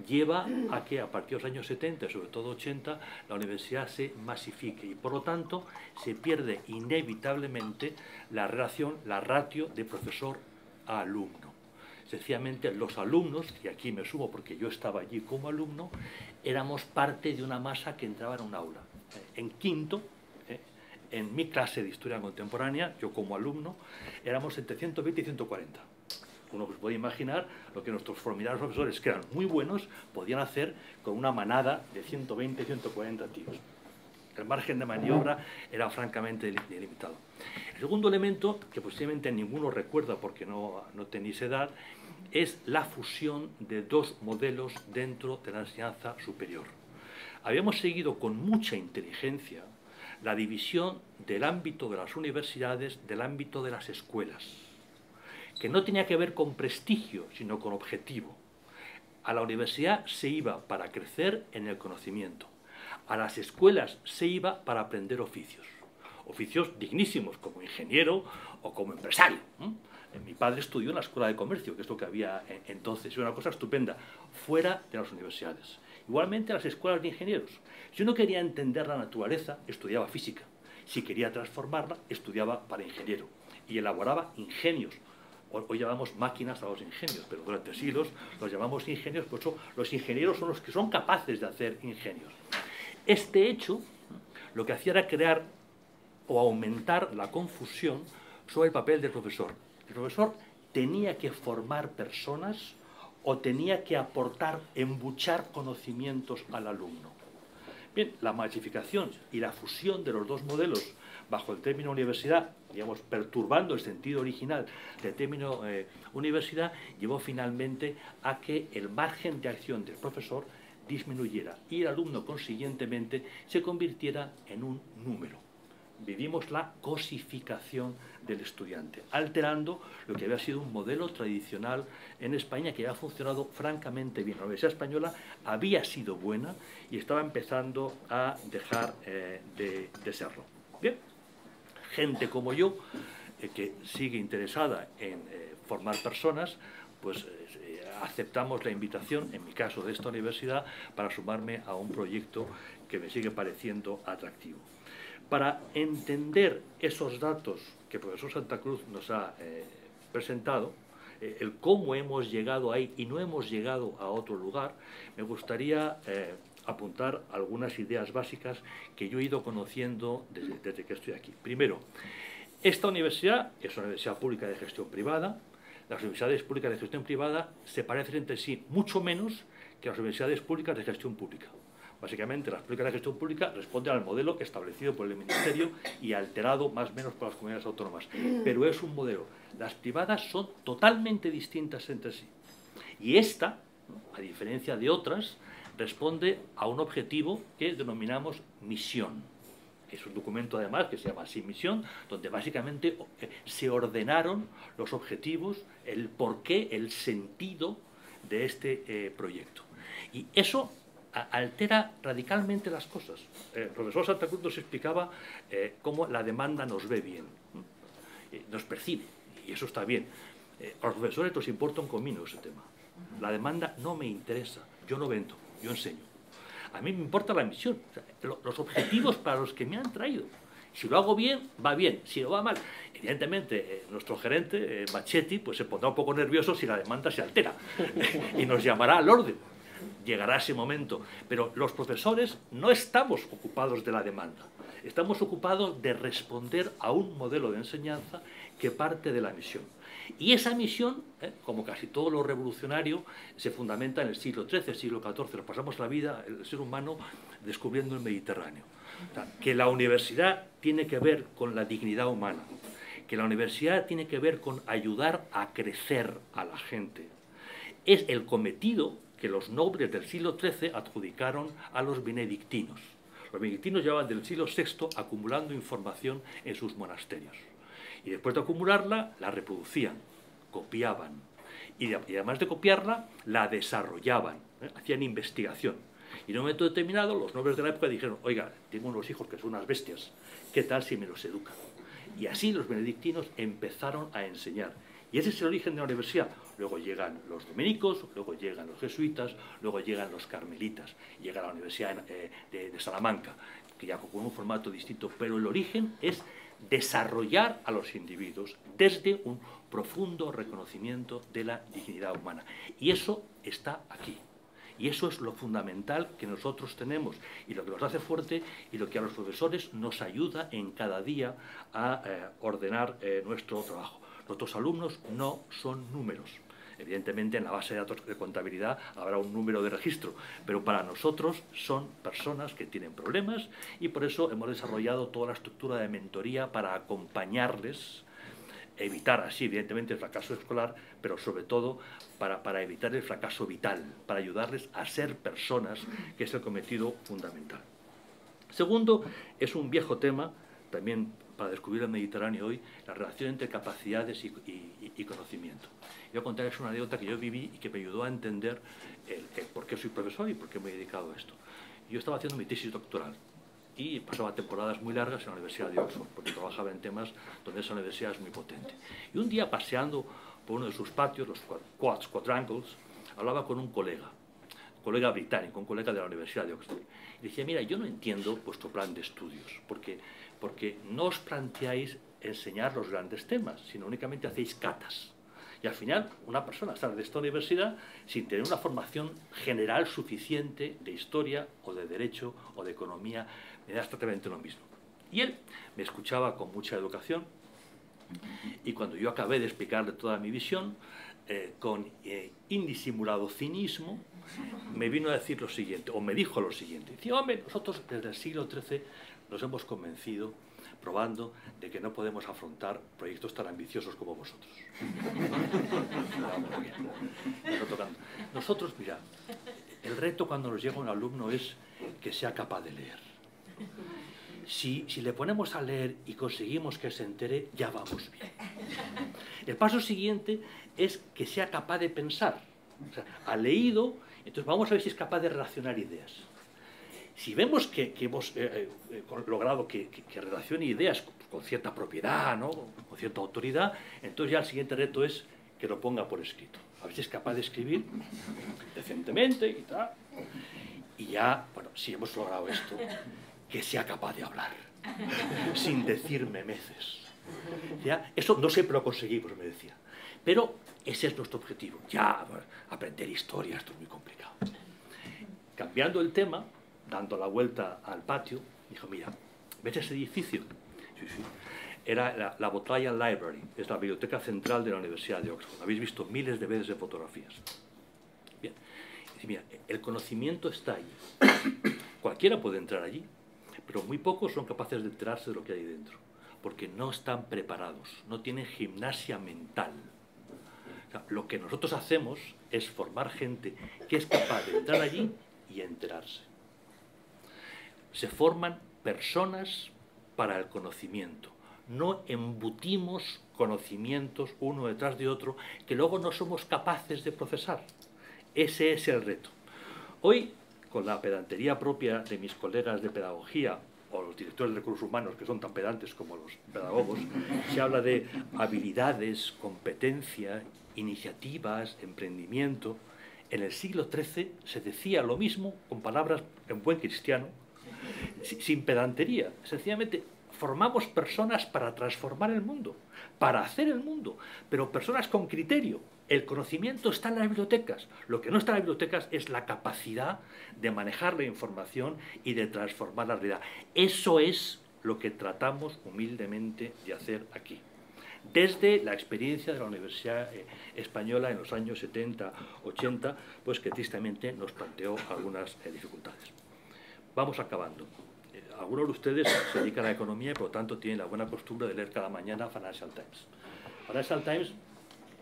lleva a que a partir de los años 70, sobre todo 80, la universidad se masifique y por lo tanto se pierde inevitablemente la relación, la ratio de profesor alumno. Sencillamente los alumnos, y aquí me sumo porque yo estaba allí como alumno, éramos parte de una masa que entraba en un aula. En quinto, eh, en mi clase de historia contemporánea, yo como alumno, éramos entre 120 y 140. Uno pues puede imaginar lo que nuestros formidables profesores, que eran muy buenos, podían hacer con una manada de 120 y 140 tíos. El margen de maniobra era francamente limitado. El segundo elemento, que posiblemente ninguno recuerda porque no, no tenéis edad, es la fusión de dos modelos dentro de la enseñanza superior. Habíamos seguido con mucha inteligencia la división del ámbito de las universidades del ámbito de las escuelas, que no tenía que ver con prestigio, sino con objetivo. A la universidad se iba para crecer en el conocimiento, a las escuelas se iba para aprender oficios, oficios dignísimos como ingeniero o como empresario. Mi padre estudió en la Escuela de Comercio, que es lo que había entonces, era una cosa estupenda, fuera de las universidades. Igualmente las escuelas de ingenieros. Si uno quería entender la naturaleza, estudiaba física. Si quería transformarla, estudiaba para ingeniero y elaboraba ingenios hoy llamamos máquinas a los ingenios, pero durante siglos los llamamos ingenios, pues los ingenieros son los que son capaces de hacer ingenios. Este hecho lo que hacía era crear o aumentar la confusión sobre el papel del profesor. El profesor tenía que formar personas o tenía que aportar, embuchar conocimientos al alumno. Bien, la masificación y la fusión de los dos modelos bajo el término universidad, digamos, perturbando el sentido original del término eh, universidad, llevó finalmente a que el margen de acción del profesor disminuyera y el alumno consiguientemente se convirtiera en un número. Vivimos la cosificación del estudiante, alterando lo que había sido un modelo tradicional en España que había funcionado francamente bien. La Universidad Española había sido buena y estaba empezando a dejar eh, de, serlo. Bien, gente como yo, eh, que sigue interesada en eh, formar personas, pues aceptamos la invitación, en mi caso de esta universidad, para sumarme a un proyecto que me sigue pareciendo atractivo. Para entender esos datos que el profesor Santa Cruz nos ha eh, presentado, eh, el cómo hemos llegado ahí y no hemos llegado a otro lugar, me gustaría eh, apuntar algunas ideas básicas que yo he ido conociendo desde, desde que estoy aquí. Primero, esta universidad es una universidad pública de gestión privada, las universidades públicas de gestión privada se parecen entre sí mucho menos que las universidades públicas de gestión pública. Básicamente, las públicas de gestión pública responden al modelo establecido por el Ministerio y alterado más o menos por las comunidades autónomas. Pero es un modelo. Las privadas son totalmente distintas entre sí. Y esta, a diferencia de otras, responde a un objetivo que denominamos misión es un documento además que se llama Sin Misión, donde básicamente se ordenaron los objetivos, el porqué, el sentido de este eh, proyecto. Y eso altera radicalmente las cosas. el profesor Santa Cruz nos explicaba eh, cómo la demanda nos ve bien, nos percibe, y eso está bien. a los profesores nos importa un comino ese tema. La demanda no me interesa, yo no vendo, yo enseño. A mí me importa la misión, los objetivos para los que me han traído. Si lo hago bien, va bien. Si lo va mal, evidentemente, eh, nuestro gerente, eh, Machetti, pues se pondrá un poco nervioso si la demanda se altera (laughs) (laughs) y nos llamará al orden. Llegará ese momento. Pero los profesores no estamos ocupados de la demanda. Estamos ocupados de responder a un modelo de enseñanza que parte de la misión. Y esa misión, ¿eh? como casi todo lo revolucionario, se fundamenta en el siglo XIII, siglo XIV. Nos pasamos la vida, el ser humano, descubriendo el Mediterráneo. Que la universidad tiene que ver con la dignidad humana, que la universidad tiene que ver con ayudar a crecer a la gente. Es el cometido que los nobles del siglo XIII adjudicaron a los benedictinos. Los benedictinos llevaban del siglo VI acumulando información en sus monasterios. Y después de acumularla, la reproducían, copiaban. Y, además de copiarla, la desarrollaban, ¿eh? hacían investigación. Y en un momento determinado, los nobles de la época dijeron, oiga, tengo unos hijos que son unas bestias, ¿qué tal si me los educan? Y así los benedictinos empezaron a enseñar. Y ese es el origen de la universidad. Luego llegan los dominicos, luego llegan los jesuitas, luego llegan los carmelitas, llega la Universidad eh, de, de Salamanca, que ya con un formato distinto, pero el origen es desarrollar a los individuos desde un profundo reconocimiento de la dignidad humana. Y eso está aquí. Y eso es lo fundamental que nosotros tenemos y lo que nos hace fuerte y lo que a los profesores nos ayuda en cada día a eh, ordenar eh, nuestro trabajo. Nuestros alumnos no son números. Evidentemente en la base de datos de contabilidad habrá un número de registro, pero para nosotros son personas que tienen problemas y por eso hemos desarrollado toda la estructura de mentoría para acompañarles, evitar así evidentemente el fracaso escolar, pero sobre todo para, para evitar el fracaso vital, para ayudarles a ser personas, que es el cometido fundamental. Segundo, es un viejo tema, también para descubrir el Mediterráneo hoy, la relación entre capacidades y, conocimiento. Yo contarles una anécdota que yo viví y que me ayudó a entender el, por qué soy profesor y por qué me he dedicado a esto. Yo estaba haciendo mi tesis doctoral y pasaba temporadas muy largas en la Universidad de Oxford, porque trabajaba en temas donde esa universidad es muy potente. Y un día, paseando por uno de sus patios, los quads, quadrangles, hablaba con un colega, colega británico, un colega de la Universidad de Oxford. Y decía, mira, yo no entiendo vuestro plan de estudios, porque porque no os planteáis enseñar los grandes temas, sino únicamente hacéis catas. Y al final, una persona sale de esta universidad sin tener una formación general suficiente de historia o de derecho o de economía, me da exactamente lo mismo. Y él me escuchaba con mucha educación y cuando yo acabé de explicarle toda mi visión, eh, con eh, indisimulado cinismo, me vino a decir lo siguiente, o me dijo lo siguiente. Dice, hombre, nosotros desde el siglo XIII nos hemos convencido probando de que no podemos afrontar proyectos tan ambiciosos como vosotros. Nosotros, mira, el reto cuando nos llega un alumno es que sea capaz de leer. Si, si, le ponemos a leer y conseguimos que se entere, ya vamos bien. El paso siguiente es que sea capaz de pensar. Ha leído, entonces vamos a ver si es capaz de relacionar ideas. Si vemos que, hemos eh, eh, logrado que, relacione ideas con, cierta propiedad, ¿no? con cierta autoridad, entonces ya el siguiente reto es que lo ponga por escrito. A si es capaz de escribir decentemente y tal. Y ya, bueno, si hemos logrado esto, que sea capaz de hablar, (laughs) sin decir memeces. ¿Ya? Eso no siempre lo conseguimos, me decía. Pero ese es nuestro objetivo. Ya, aprender historia, esto es muy complicado. Cambiando el tema, dando la vuelta al patio, dijo, mira, ¿ves ese edificio? Sí, sí. Era la, la Bodleian Library, es la biblioteca central de la Universidad de Oxford. Habéis visto miles de veces de fotografías. Bien. Dice, mira, el conocimiento está allí. Cualquiera puede entrar allí, pero muy pocos son capaces de enterarse de lo que hay dentro, porque no están preparados, no tienen gimnasia mental. lo que nosotros hacemos es formar gente que es capaz de entrar allí y enterarse se forman personas para el conocimiento. No embutimos conocimientos uno detrás de otro que luego no somos capaces de procesar. Ese es el reto. Hoy, con la pedantería propia de mis colegas de pedagogía o los directores de recursos humanos, que son tan pedantes como los pedagogos, se habla de habilidades, competencia, iniciativas, emprendimiento. En el siglo XIII se decía lo mismo con palabras en buen cristiano, sin pedantería. Sencillamente formamos personas para transformar el mundo, para hacer el mundo, pero personas con criterio. El conocimiento está en las bibliotecas. Lo que no está en las bibliotecas es la capacidad de manejar la información y de transformar la realidad. Eso es lo que tratamos humildemente de hacer aquí. Desde la experiencia de la Universidad eh, Española en los años 70, 80, pues que tristemente nos planteó algunas eh, dificultades. Vamos acabando. Eh, algunos de ustedes se dedican a la economía y por lo tanto tienen la buena costumbre de leer cada mañana Financial Times. Financial Times,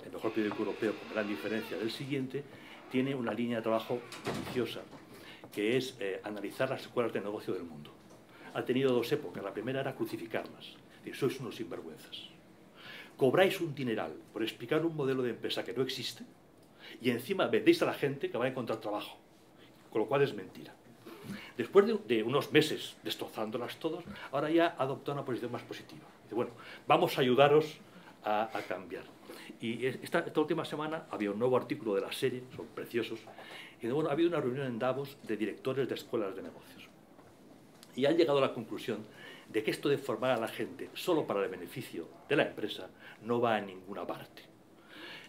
el mejor periódico europeo con gran diferencia del siguiente, tiene una línea de trabajo deliciosa, que es eh, analizar las escuelas de negocio del mundo. Ha tenido dos épocas. La primera era crucificarlas. Decir, sois unos sinvergüenzas. Cobráis un dineral por explicar un modelo de empresa que no existe y encima vendéis a la gente que va a encontrar trabajo, con lo cual es mentira. Después de, unos meses destrozándolas todos, ahora ya adoptado una posición más positiva. Dice, bueno, vamos a ayudaros a, cambiar. Y esta, última semana había un nuevo artículo de la serie, son preciosos, y bueno, ha habido una reunión en Davos de directores de escuelas de negocios. Y han llegado a la conclusión de que esto de formar a la gente solo para el beneficio de la empresa no va a ninguna parte.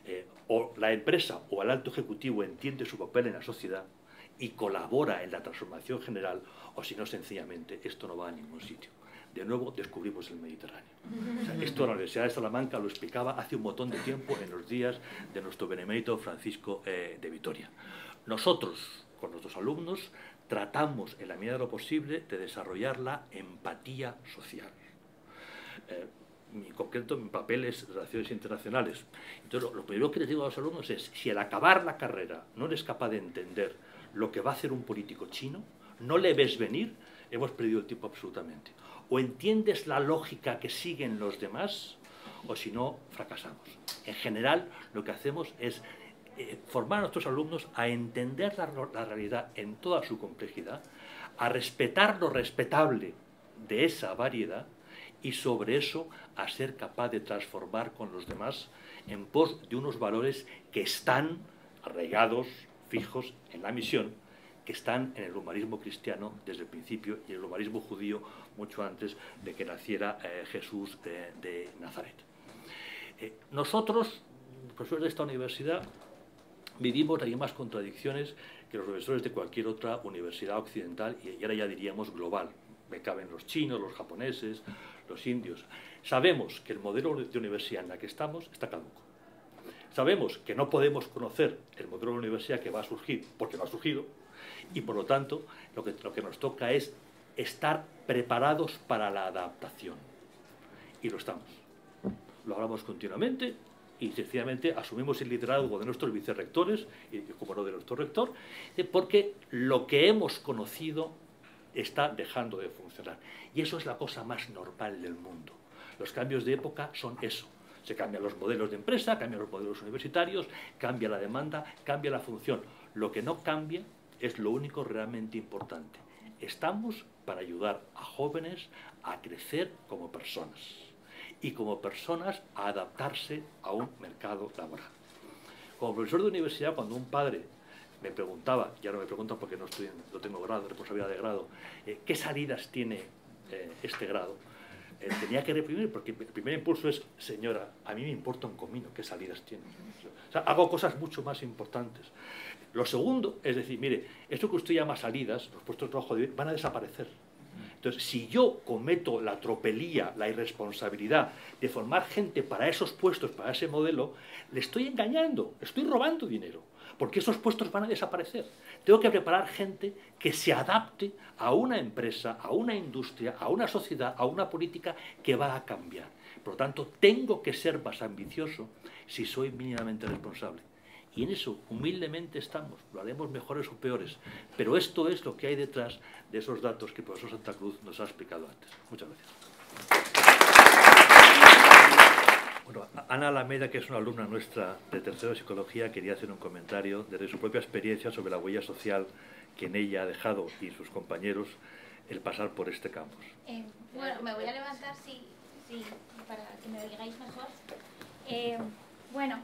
Eh, o la empresa o el alto ejecutivo entiende su papel en la sociedad y colabora en la transformación general, o si no, sencillamente, esto no va a ningún sitio. De nuevo descubrimos el Mediterráneo. esto la Universidad de Salamanca lo explicaba hace un montón de tiempo en los días de nuestro benemérito Francisco eh, de Vitoria. Nosotros, con nuestros alumnos, tratamos en la medida de lo posible de desarrollar la empatía social. Eh, en concreto mi papel es relaciones internacionales. Entonces, lo, lo, primero que les digo a los alumnos es, si al acabar la carrera no eres capaz de entender lo que va a hacer un político chino, no le ves venir, hemos perdido el tiempo absolutamente. O entiendes la lógica que siguen los demás, o si no, fracasamos. En general, lo que hacemos es eh, formar a nuestros alumnos a entender la, la realidad en toda su complejidad, a respetar lo respetable de esa variedad y sobre eso a ser capaz de transformar con los demás en pos de unos valores que están arraigados, fijos en la misión que están en el humanismo cristiano desde el principio y el humanismo judío mucho antes de que naciera eh, Jesús de, Nazaret. Eh, nosotros profesores de esta universidad vivimos las mismas contradicciones que los profesores de cualquier otra universidad occidental y ahora ya diríamos global. Me caben los chinos, los japoneses, los indios. Sabemos que el modelo de universidad en la que estamos está caduco. Sabemos que no podemos conocer el modelo de universidad que va a surgir porque no ha surgido y por lo tanto lo que, lo que nos toca es estar preparados para la adaptación. Y lo estamos. Lo hablamos continuamente y sencillamente asumimos el liderazgo de nuestros vicerrectores y como no de nuestro rector, porque lo que hemos conocido está dejando de funcionar. Y eso es la cosa más normal del mundo. Los cambios de época son eso. Se cambian los modelos de empresa, cambian los modelos universitarios, cambia la demanda, cambia la función. Lo que no cambia es lo único realmente importante. Estamos para ayudar a jóvenes a crecer como personas y como personas a adaptarse a un mercado laboral. Como profesor de universidad, cuando un padre me preguntaba, ya no me preguntan porque no, estoy, no tengo grado, responsabilidad de grado, eh, ¿qué salidas tiene eh, este grado? Eh, tenía que reprimir porque el primer impulso es, señora, a mí me importa un comino qué salidas tiene. O sea, hago cosas mucho más importantes. Lo segundo es decir, mire, esto que usted llama salidas, los puestos de trabajo van a desaparecer. Entonces, si yo cometo la tropelía, la irresponsabilidad de formar gente para esos puestos, para ese modelo, le estoy engañando, estoy robando dinero, porque esos puestos van a desaparecer. Tengo que preparar gente que se adapte a una empresa, a una industria, a una sociedad, a una política que va a cambiar. Por lo tanto, tengo que ser más ambicioso si soy mínimamente responsable. Y en eso, humildemente estamos, lo haremos mejores o peores. Pero esto es lo que hay detrás de esos datos que el profesor Santa Cruz nos ha explicado antes. Muchas gracias. Bueno, Ana Alameda, que es una alumna nuestra de tercero de psicología, quería hacer un comentario desde su propia experiencia sobre la huella social que en ella ha dejado y sus compañeros el pasar por este campus.
Eh, bueno, me voy a levantar sí, para que me oigáis mejor. Eh, bueno,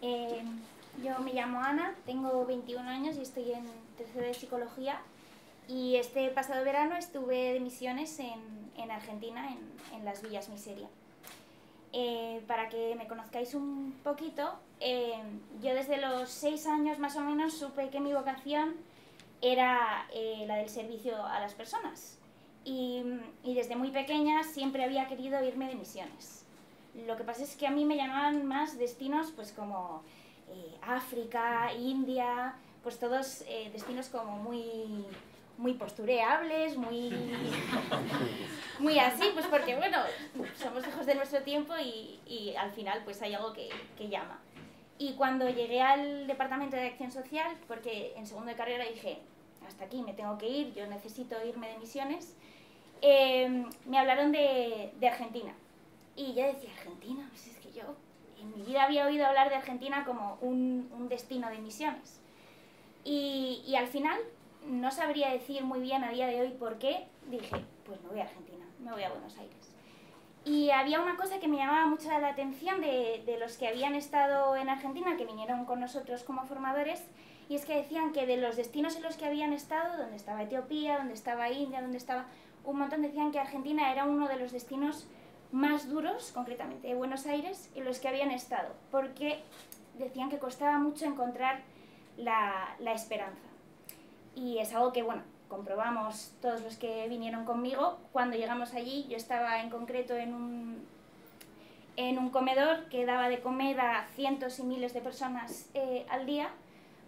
eh, yo me llamo Ana, tengo 21 años y estoy en tercero de psicología. Y este pasado verano estuve de misiones en, en Argentina, en, en, las Villas Miseria. Eh, para que me conozcáis un poquito, eh, yo desde los 6 años más o menos supe que mi vocación era eh, la del servicio a las personas. Y, y desde muy pequeña siempre había querido irme de misiones. Lo que pasa es que a mí me llamaban más destinos pues como África, India, pues todos destinos como muy, muy postureables, muy, muy así, pues porque bueno, somos hijos de nuestro tiempo y, y al final pues hay algo que, que, llama. Y cuando llegué al Departamento de Acción Social, porque en segundo de carrera dije, hasta aquí me tengo que ir, yo necesito irme de misiones, eh, me hablaron de, de Argentina. Y yo decía, Argentina, pues es que yo en mi vida había oído hablar de Argentina como un, un destino de misiones. Y, y, al final no sabría decir muy bien a día de hoy por qué dije, pues me voy a Argentina, me voy a Buenos Aires. Y había una cosa que me llamaba mucho la atención de, de los que habían estado en Argentina, que vinieron con nosotros como formadores, y es que decían que de los destinos en los que habían estado, donde estaba Etiopía, donde estaba India, donde estaba un montón, decían que Argentina era uno de los destinos más duros, concretamente de Buenos Aires, en los que habían estado, porque decían que costaba mucho encontrar la, la, esperanza. Y es algo que, bueno, comprobamos todos los que vinieron conmigo. Cuando llegamos allí, yo estaba en concreto en un, en un comedor que daba de comer a cientos y miles de personas eh, al día,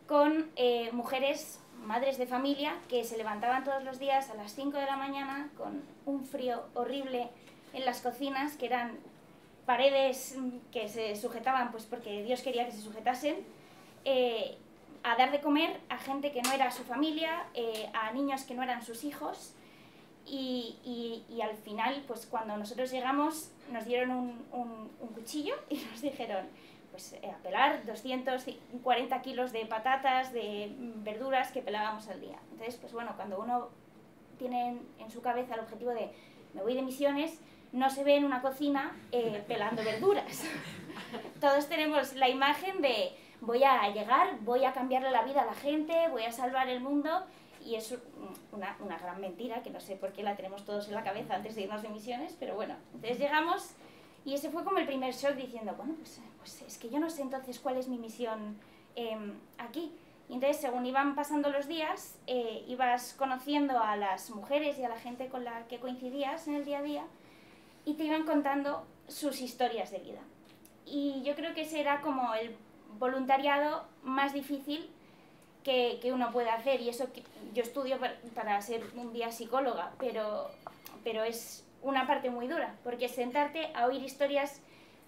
con eh, mujeres, madres de familia, que se levantaban todos los días a las 5 de la mañana con un frío horrible en las cocinas, que eran paredes que se sujetaban pues porque Dios quería que se sujetasen, eh, a dar de comer a gente que no era su familia, eh, a niños que no eran sus hijos. Y, y, y, al final, pues cuando nosotros llegamos, nos dieron un, un, un cuchillo y (laughs) nos dijeron, pues eh, a pelar 240 kilos de patatas, de verduras que pelábamos al día. Entonces, pues bueno, cuando uno tiene en, en su cabeza el objetivo de me voy de misiones, no se ve en una cocina eh, (laughs) pelando verduras. (laughs) Todos tenemos la imagen de voy a llegar, voy a cambiarle la vida a la gente, voy a salvar el mundo y es una, una, gran mentira que no sé por qué la tenemos todos en la cabeza antes de irnos de misiones, pero bueno, entonces llegamos Y ese fue como el primer shock diciendo, bueno, pues, pues es que yo no sé entonces cuál es mi misión em, aquí. Y entonces, según iban pasando los días, eh, ibas conociendo a las mujeres y a la gente con la que coincidías en el día a día y te iban contando sus historias de vida. Y yo creo que ese era como el voluntariado más difícil que, que uno puede hacer. Y eso que yo estudio para, para ser un día psicóloga, pero, pero es una parte muy dura, porque sentarte a oír historias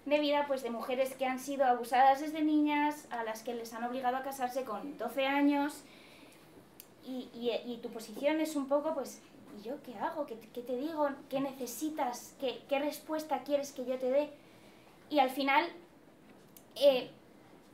de vida pues de mujeres que han sido abusadas desde niñas, a las que les han obligado a casarse con 12 años, y, y, tu posición es un poco pues, ¿y yo qué hago? ¿Qué, qué te digo? ¿Qué necesitas? ¿Qué, ¿Qué, respuesta quieres que yo te dé? Y al final, eh,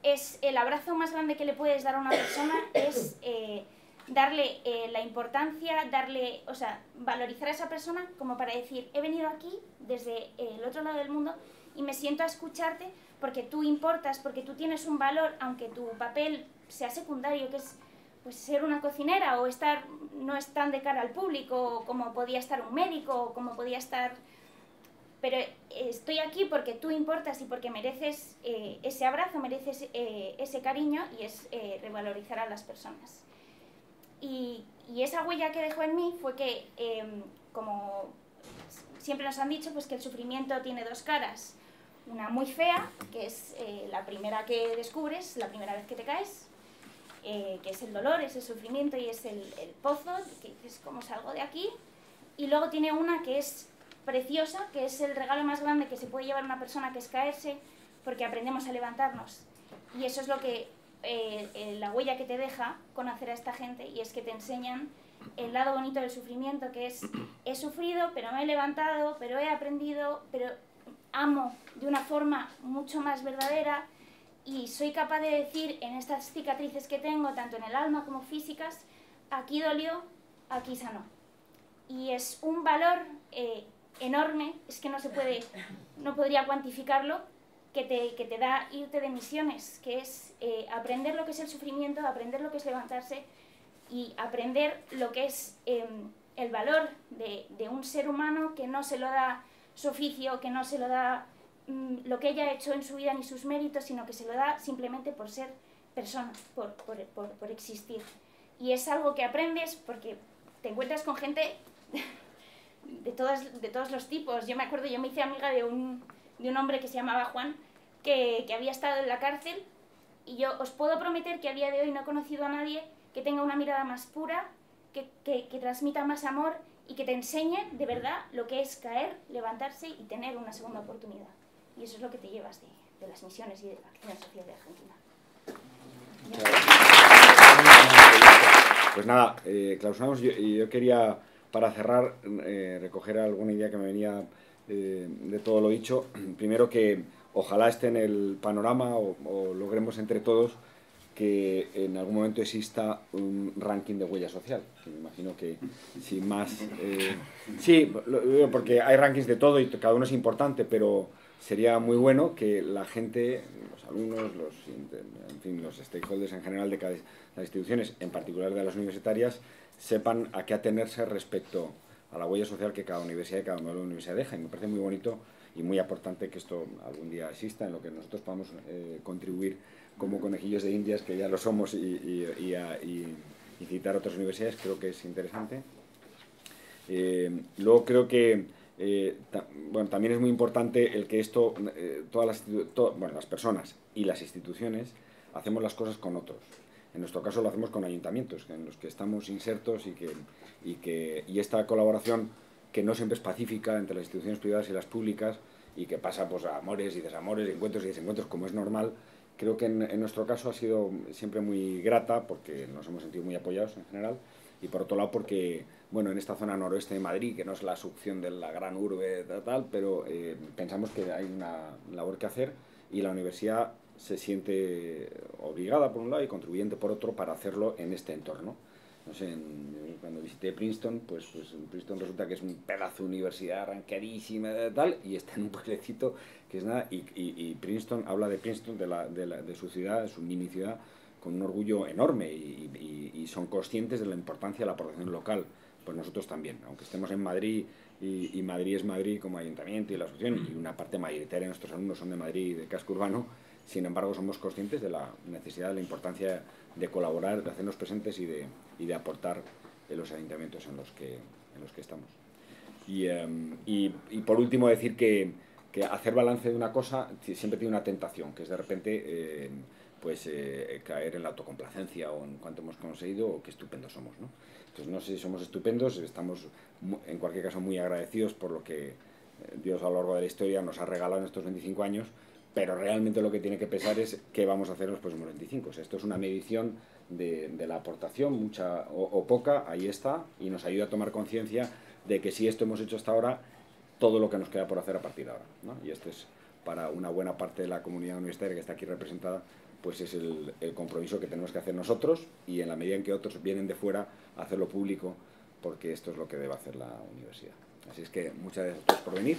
es el abrazo más grande que le puedes dar a una persona (coughs) es eh, darle eh, la importancia, darle, o sea, valorizar a esa persona como para decir, he venido aquí desde el otro lado del mundo y me siento a escucharte porque tú importas, porque tú tienes un valor, aunque tu papel sea secundario, que es pues ser una cocinera o estar no es tan de cara al público como podía estar un médico o como podía estar pero estoy aquí porque tú importas y porque mereces eh, ese abrazo, mereces eh, ese cariño y es eh, revalorizar a las personas. Y, y, esa huella que dejó en mí fue que, em, como siempre nos han dicho, pues que el sufrimiento tiene dos caras. Una muy fea, que es la primera que descubres, la primera vez que te caes, que es el dolor, es el sufrimiento y es el, el pozo, que dices, ¿cómo salgo de aquí? Y luego tiene una que es preciosa, que es el regalo más grande que se puede llevar una persona, que es caerse, porque aprendemos a levantarnos. Y eso es lo que eh, eh, la huella que te deja conocer a esta gente, y es que te enseñan el lado bonito del sufrimiento, que es, (clears throat) he sufrido, pero me he levantado, pero he aprendido, pero amo de una forma mucho más verdadera, y soy capaz de decir en estas cicatrices que tengo, tanto en el alma como físicas, aquí dolió, aquí sanó. Y es un valor eh, enorme, es que no se puede, no podría cuantificarlo, que te, que te da irte de misiones, que es eh, aprender lo que es el sufrimiento, aprender lo que es levantarse y aprender lo que es eh, el valor de, de, un ser humano que no se lo da su oficio, que no se lo da mm, lo que ella ha hecho en su vida ni sus méritos, sino que se lo da simplemente por ser persona, por, por, por, por existir. Y es algo que aprendes porque te encuentras con gente de, todas, de todos los tipos. Yo me acuerdo, yo me hice amiga de un, de un hombre que se llamaba Juan, que, que había estado en la cárcel, y yo os puedo prometer que a día de hoy no he conocido a nadie que tenga una mirada más pura, que, que, que, transmita más amor y que te enseñe de verdad lo que es caer, levantarse y tener una segunda oportunidad. Y eso es lo que te llevas de, de las misiones y de la acción social de Argentina.
Pues nada, eh, clausuramos. Yo, yo quería para cerrar, eh, recoger alguna idea que me venía eh, de todo lo dicho. (clears throat) Primero que ojalá esté en el panorama o, o, logremos entre todos que en algún momento exista un ranking de huella social. Me imagino que sin más... Eh, (laughs) sí, porque hay rankings de todo y cada uno es importante, pero sería muy bueno que la gente, los alumnos, los, en fin, los stakeholders en general de cada, las instituciones, en particular de las universitarias, sepan a qué atenerse respecto a la huella social que cada universidad y cada modelo de universidad deja. Y me parece muy bonito y muy importante que esto algún día exista, en lo que nosotros podamos eh, contribuir como conejillos de indias, que ya lo somos, y, y, y, a, otras universidades, creo que es interesante. Eh, luego creo que eh, bueno, también es muy importante el que esto, todas las, bueno, las personas y las instituciones hacemos las cosas con otros. En nuestro caso lo hacemos con ayuntamientos, en los que estamos insertos y, que, y, que, y esta colaboración que no siempre es pacífica entre las instituciones privadas y las públicas y que pasa pues, a amores y desamores, encuentros y desencuentros como es normal, creo que en, en, nuestro caso ha sido siempre muy grata porque nos hemos sentido muy apoyados en general y por otro lado porque, bueno, en esta zona noroeste de Madrid, que no es la succión de la gran urbe tal, pero eh, pensamos que hay una labor que hacer y la universidad se siente obligada por un lado y contribuyente por otro para hacerlo en este entorno. No sé, en, cuando visité Princeton, pues, pues Princeton resulta que es un pedazo de universidad arranqueadísima tal, y está en un pueblecito que es nada, y, y, y Princeton habla de Princeton, de, la, de, la, de su ciudad, de su mini ciudad, con un orgullo enorme y, y, son conscientes de la importancia de la población local, pues nosotros también, aunque estemos en Madrid y, Madrid es Madrid como ayuntamiento y la asociación, y una parte mayoritaria de nuestros alumnos son de Madrid y de casco urbano, sin embargo somos conscientes de la necesidad, de la importancia de colaborar, de hacernos presentes y de, y de aportar en los ayuntamientos en los que, en los que estamos. Y, em, y, por último decir que, que, hacer balance de una cosa siempre tiene una tentación, que es de repente... Em, pues eh, caer en la autocomplacencia o en cuanto hemos conseguido o qué estupendos somos. ¿no? Entonces no sé si somos estupendos, estamos en cualquier caso muy agradecidos por lo que eh, Dios a lo largo de la historia nos ha regalado en estos 25 años, pero realmente lo que tiene que pesar es qué vamos a hacer en los próximos 25. esto es una medición de, la aportación, mucha o, poca, ahí está, y nos ayuda a tomar conciencia de que si esto hemos hecho hasta ahora, todo lo que nos queda por hacer a partir de ahora. ¿no? Y esto es para una buena parte de la comunidad universitaria que está aquí representada, pues es el, compromiso que tenemos que hacer nosotros y en la medida en que otros vienen de fuera hacerlo público, porque esto es lo que debe hacer la universidad. Así es que muchas gracias a todos por venir.